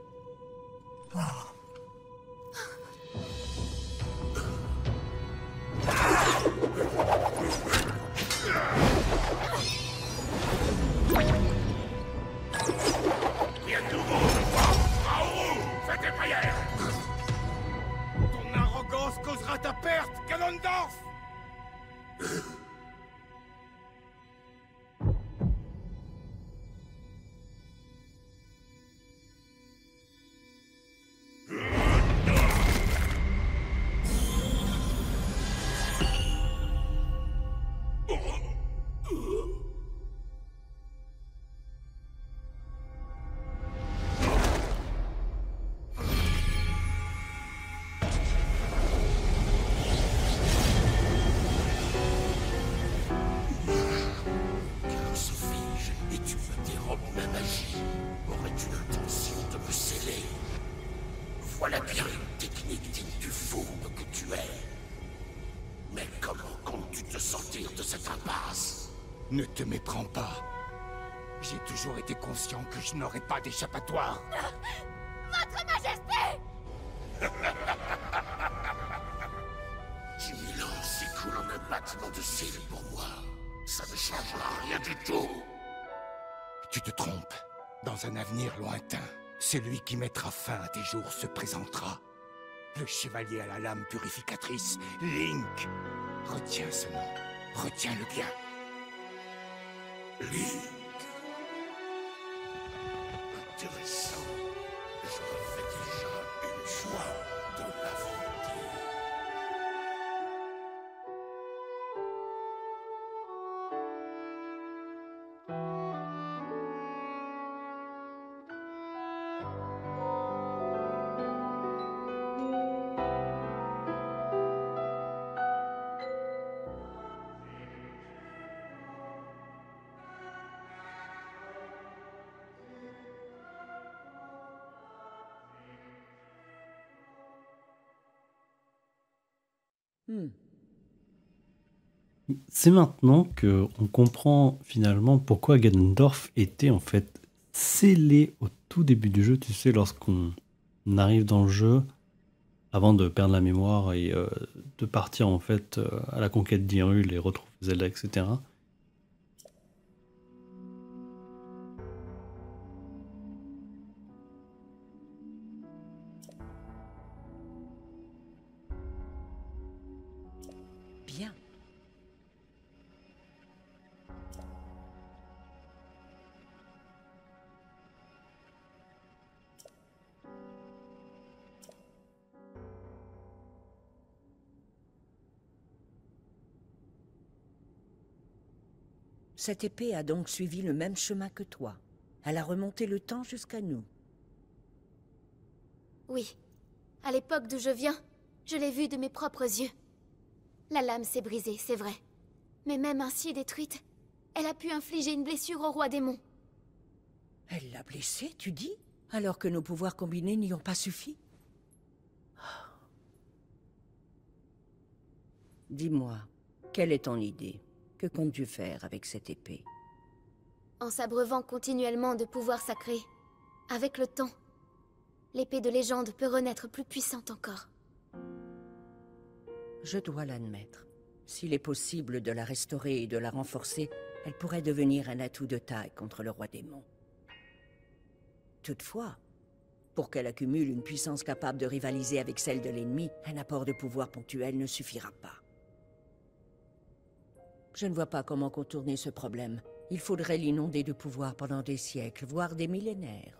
Avenir lointain, celui qui mettra fin à tes jours se présentera. Le chevalier à la lame purificatrice, Link. Retiens ce nom. Retiens-le bien. Link. C'est maintenant que on comprend finalement pourquoi Ganondorf était en fait scellé au tout début du jeu. Tu sais, lorsqu'on arrive dans le jeu, avant de perdre la mémoire et euh, de partir en fait euh, à la conquête d'Hyrule et retrouver Zelda, etc. Cette épée a donc suivi le même chemin que toi. Elle a remonté le temps jusqu'à nous. Oui. À l'époque d'où je viens, je l'ai vue de mes propres yeux. La lame s'est brisée, c'est vrai. Mais même ainsi détruite, elle a pu infliger une blessure au roi démon. Elle l'a blessé, tu dis? Alors que nos pouvoirs combinés n'y ont pas suffi? Dis-moi, quelle est ton idée? Que comptes-tu faire avec cette épée? En s'abreuvant continuellement de pouvoirs sacrés, avec le temps, l'épée de légende peut renaître plus puissante encore. Je dois l'admettre. S'il est possible de la restaurer et de la renforcer, elle pourrait devenir un atout de taille contre le roi démon. Toutefois, pour qu'elle accumule une puissance capable de rivaliser avec celle de l'ennemi, un apport de pouvoir ponctuel ne suffira pas. Je ne vois pas comment contourner ce problème. Il faudrait l'inonder de pouvoir pendant des siècles, voire des millénaires.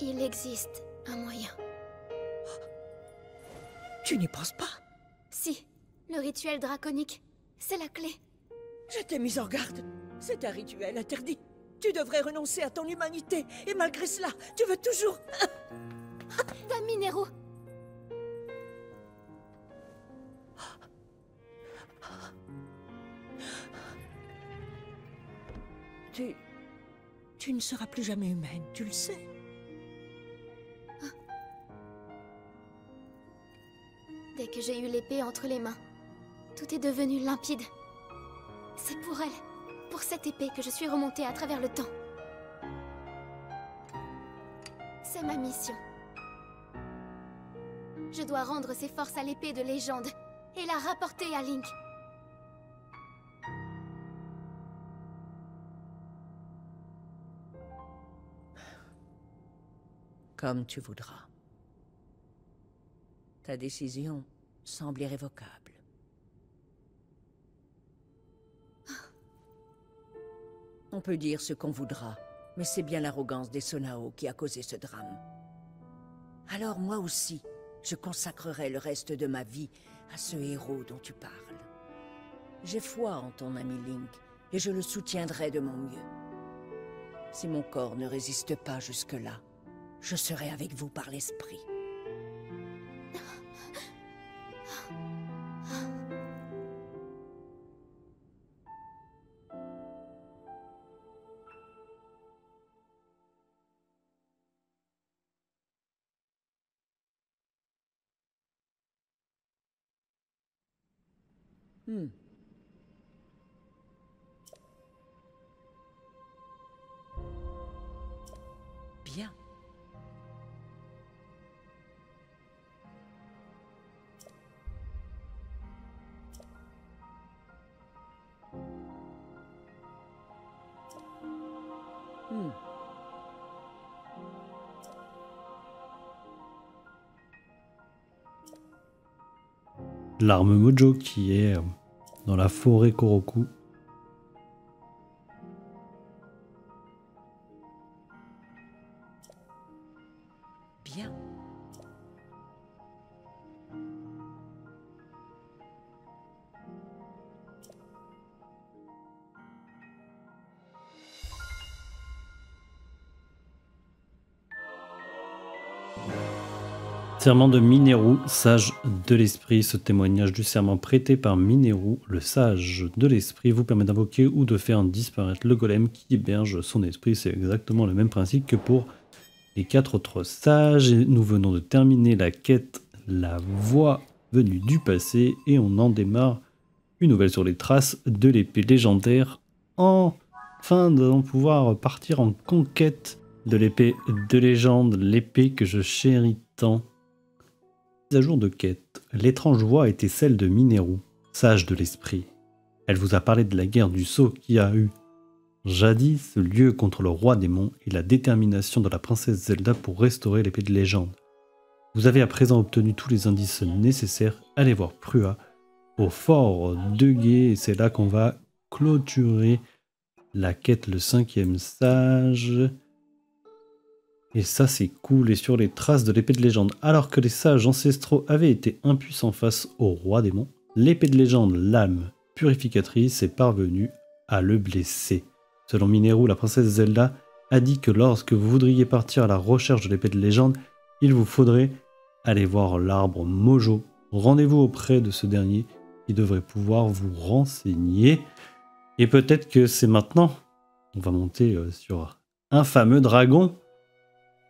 Il existe un moyen. Tu n'y penses pas? Si, le rituel draconique, c'est la clé. Je t'ai mis en garde. C'est un rituel interdit. Tu devrais renoncer à ton humanité. Et malgré cela, tu veux toujours... Dame Tu... Tu ne seras plus jamais humaine, tu le sais. Dès que j'ai eu l'épée entre les mains, tout est devenu limpide. C'est pour elle, pour cette épée que je suis remontée à travers le temps. C'est ma mission. Je dois rendre ses forces à l'épée de légende et la rapporter à Link. Comme tu voudras. Ta décision semble irrévocable. On peut dire ce qu'on voudra, mais c'est bien l'arrogance des Sonao qui a causé ce drame. Alors moi aussi, je consacrerai le reste de ma vie à ce héros dont tu parles. J'ai foi en ton ami Link, et je le soutiendrai de mon mieux. Si mon corps ne résiste pas jusque-là, je serai avec vous par l'esprit. L'arme Mojo qui est euh, dans la forêt Koroku. Serment de Mineru, sage de l'esprit. Ce témoignage du serment prêté par Mineru, le sage de l'esprit, vous permet d'invoquer ou de faire disparaître le golem qui héberge son esprit. C'est exactement le même principe que pour les quatre autres sages. Nous venons de terminer la quête La voix venue du passé et on en démarre une nouvelle sur les traces de l'épée légendaire. Enfin, de pouvoir partir en conquête de l'épée de légende, l'épée que je chéris tant à jour de quête, l'étrange voix était celle de Mineru, sage de l'esprit. Elle vous a parlé de la guerre du sceau qui a eu jadis lieu contre le roi démon et la détermination de la princesse Zelda pour restaurer l'épée de légende. Vous avez à présent obtenu tous les indices nécessaires. Allez voir Prua au fort de Gué et c'est là qu'on va clôturer la quête le cinquième sage. Et ça, c'est cool. Et sur les traces de l'épée de légende, alors que les sages ancestraux avaient été impuissants face au roi démon, l'épée de légende, l'âme purificatrice est parvenue à le blesser. Selon Mineru, la princesse Zelda a dit que lorsque vous voudriez partir à la recherche de l'épée de légende, il vous faudrait aller voir l'arbre Mojo. Rendez-vous auprès de ce dernier qui devrait pouvoir vous renseigner. Et peut-être que c'est maintenant. On va monter euh, sur un fameux dragon,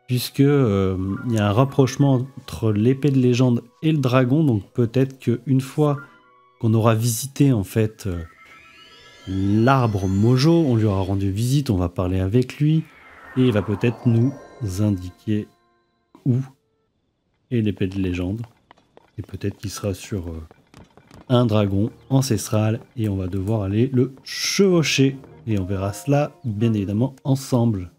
puisque euh, il y a un rapprochement entre l'épée de légende et le dragon. Donc peut-être qu'une fois qu'on aura visité en fait euh, l'arbre Mojo, on lui aura rendu visite, on va parler avec lui et il va peut-être nous indiquer où est l'épée de légende. Et peut-être qu'il sera sur euh, un dragon ancestral et on va devoir aller le chevaucher. Et on verra cela bien évidemment ensemble.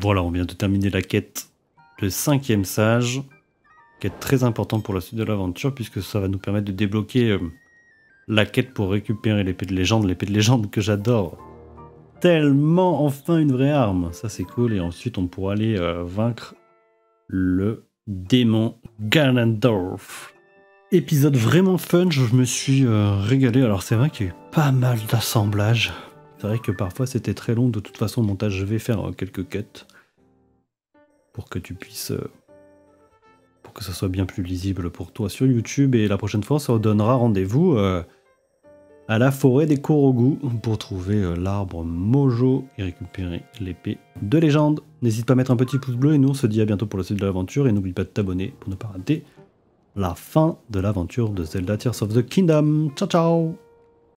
Voilà, on vient de terminer la quête le cinquième sage. Quête très importante pour la suite de l'aventure puisque ça va nous permettre de débloquer euh, la quête pour récupérer l'épée de légende. L'épée de légende que j'adore. Tellement enfin une vraie arme. Ça c'est cool. Et ensuite on pourra aller euh, vaincre le démon Ganondorf. Épisode vraiment fun, je me suis euh, régalé. Alors c'est vrai qu'il y a eu pas mal d'assemblages. C'est vrai que parfois c'était très long. De toute façon, au montage, je vais faire euh, quelques cuts pour que tu puisses. euh, pour que ça soit bien plus lisible pour toi sur YouTube. Et la prochaine fois, se donnera rendez-vous euh, à la forêt des Korogu pour trouver l'arbre Mojo et récupérer l'épée de légende. N'hésite pas à mettre un petit pouce bleu et nous on se dit à bientôt pour la suite de l'aventure. Et n'oublie pas de t'abonner pour ne pas rater la fin de l'aventure de Zelda Tears of the Kingdom. Ciao ciao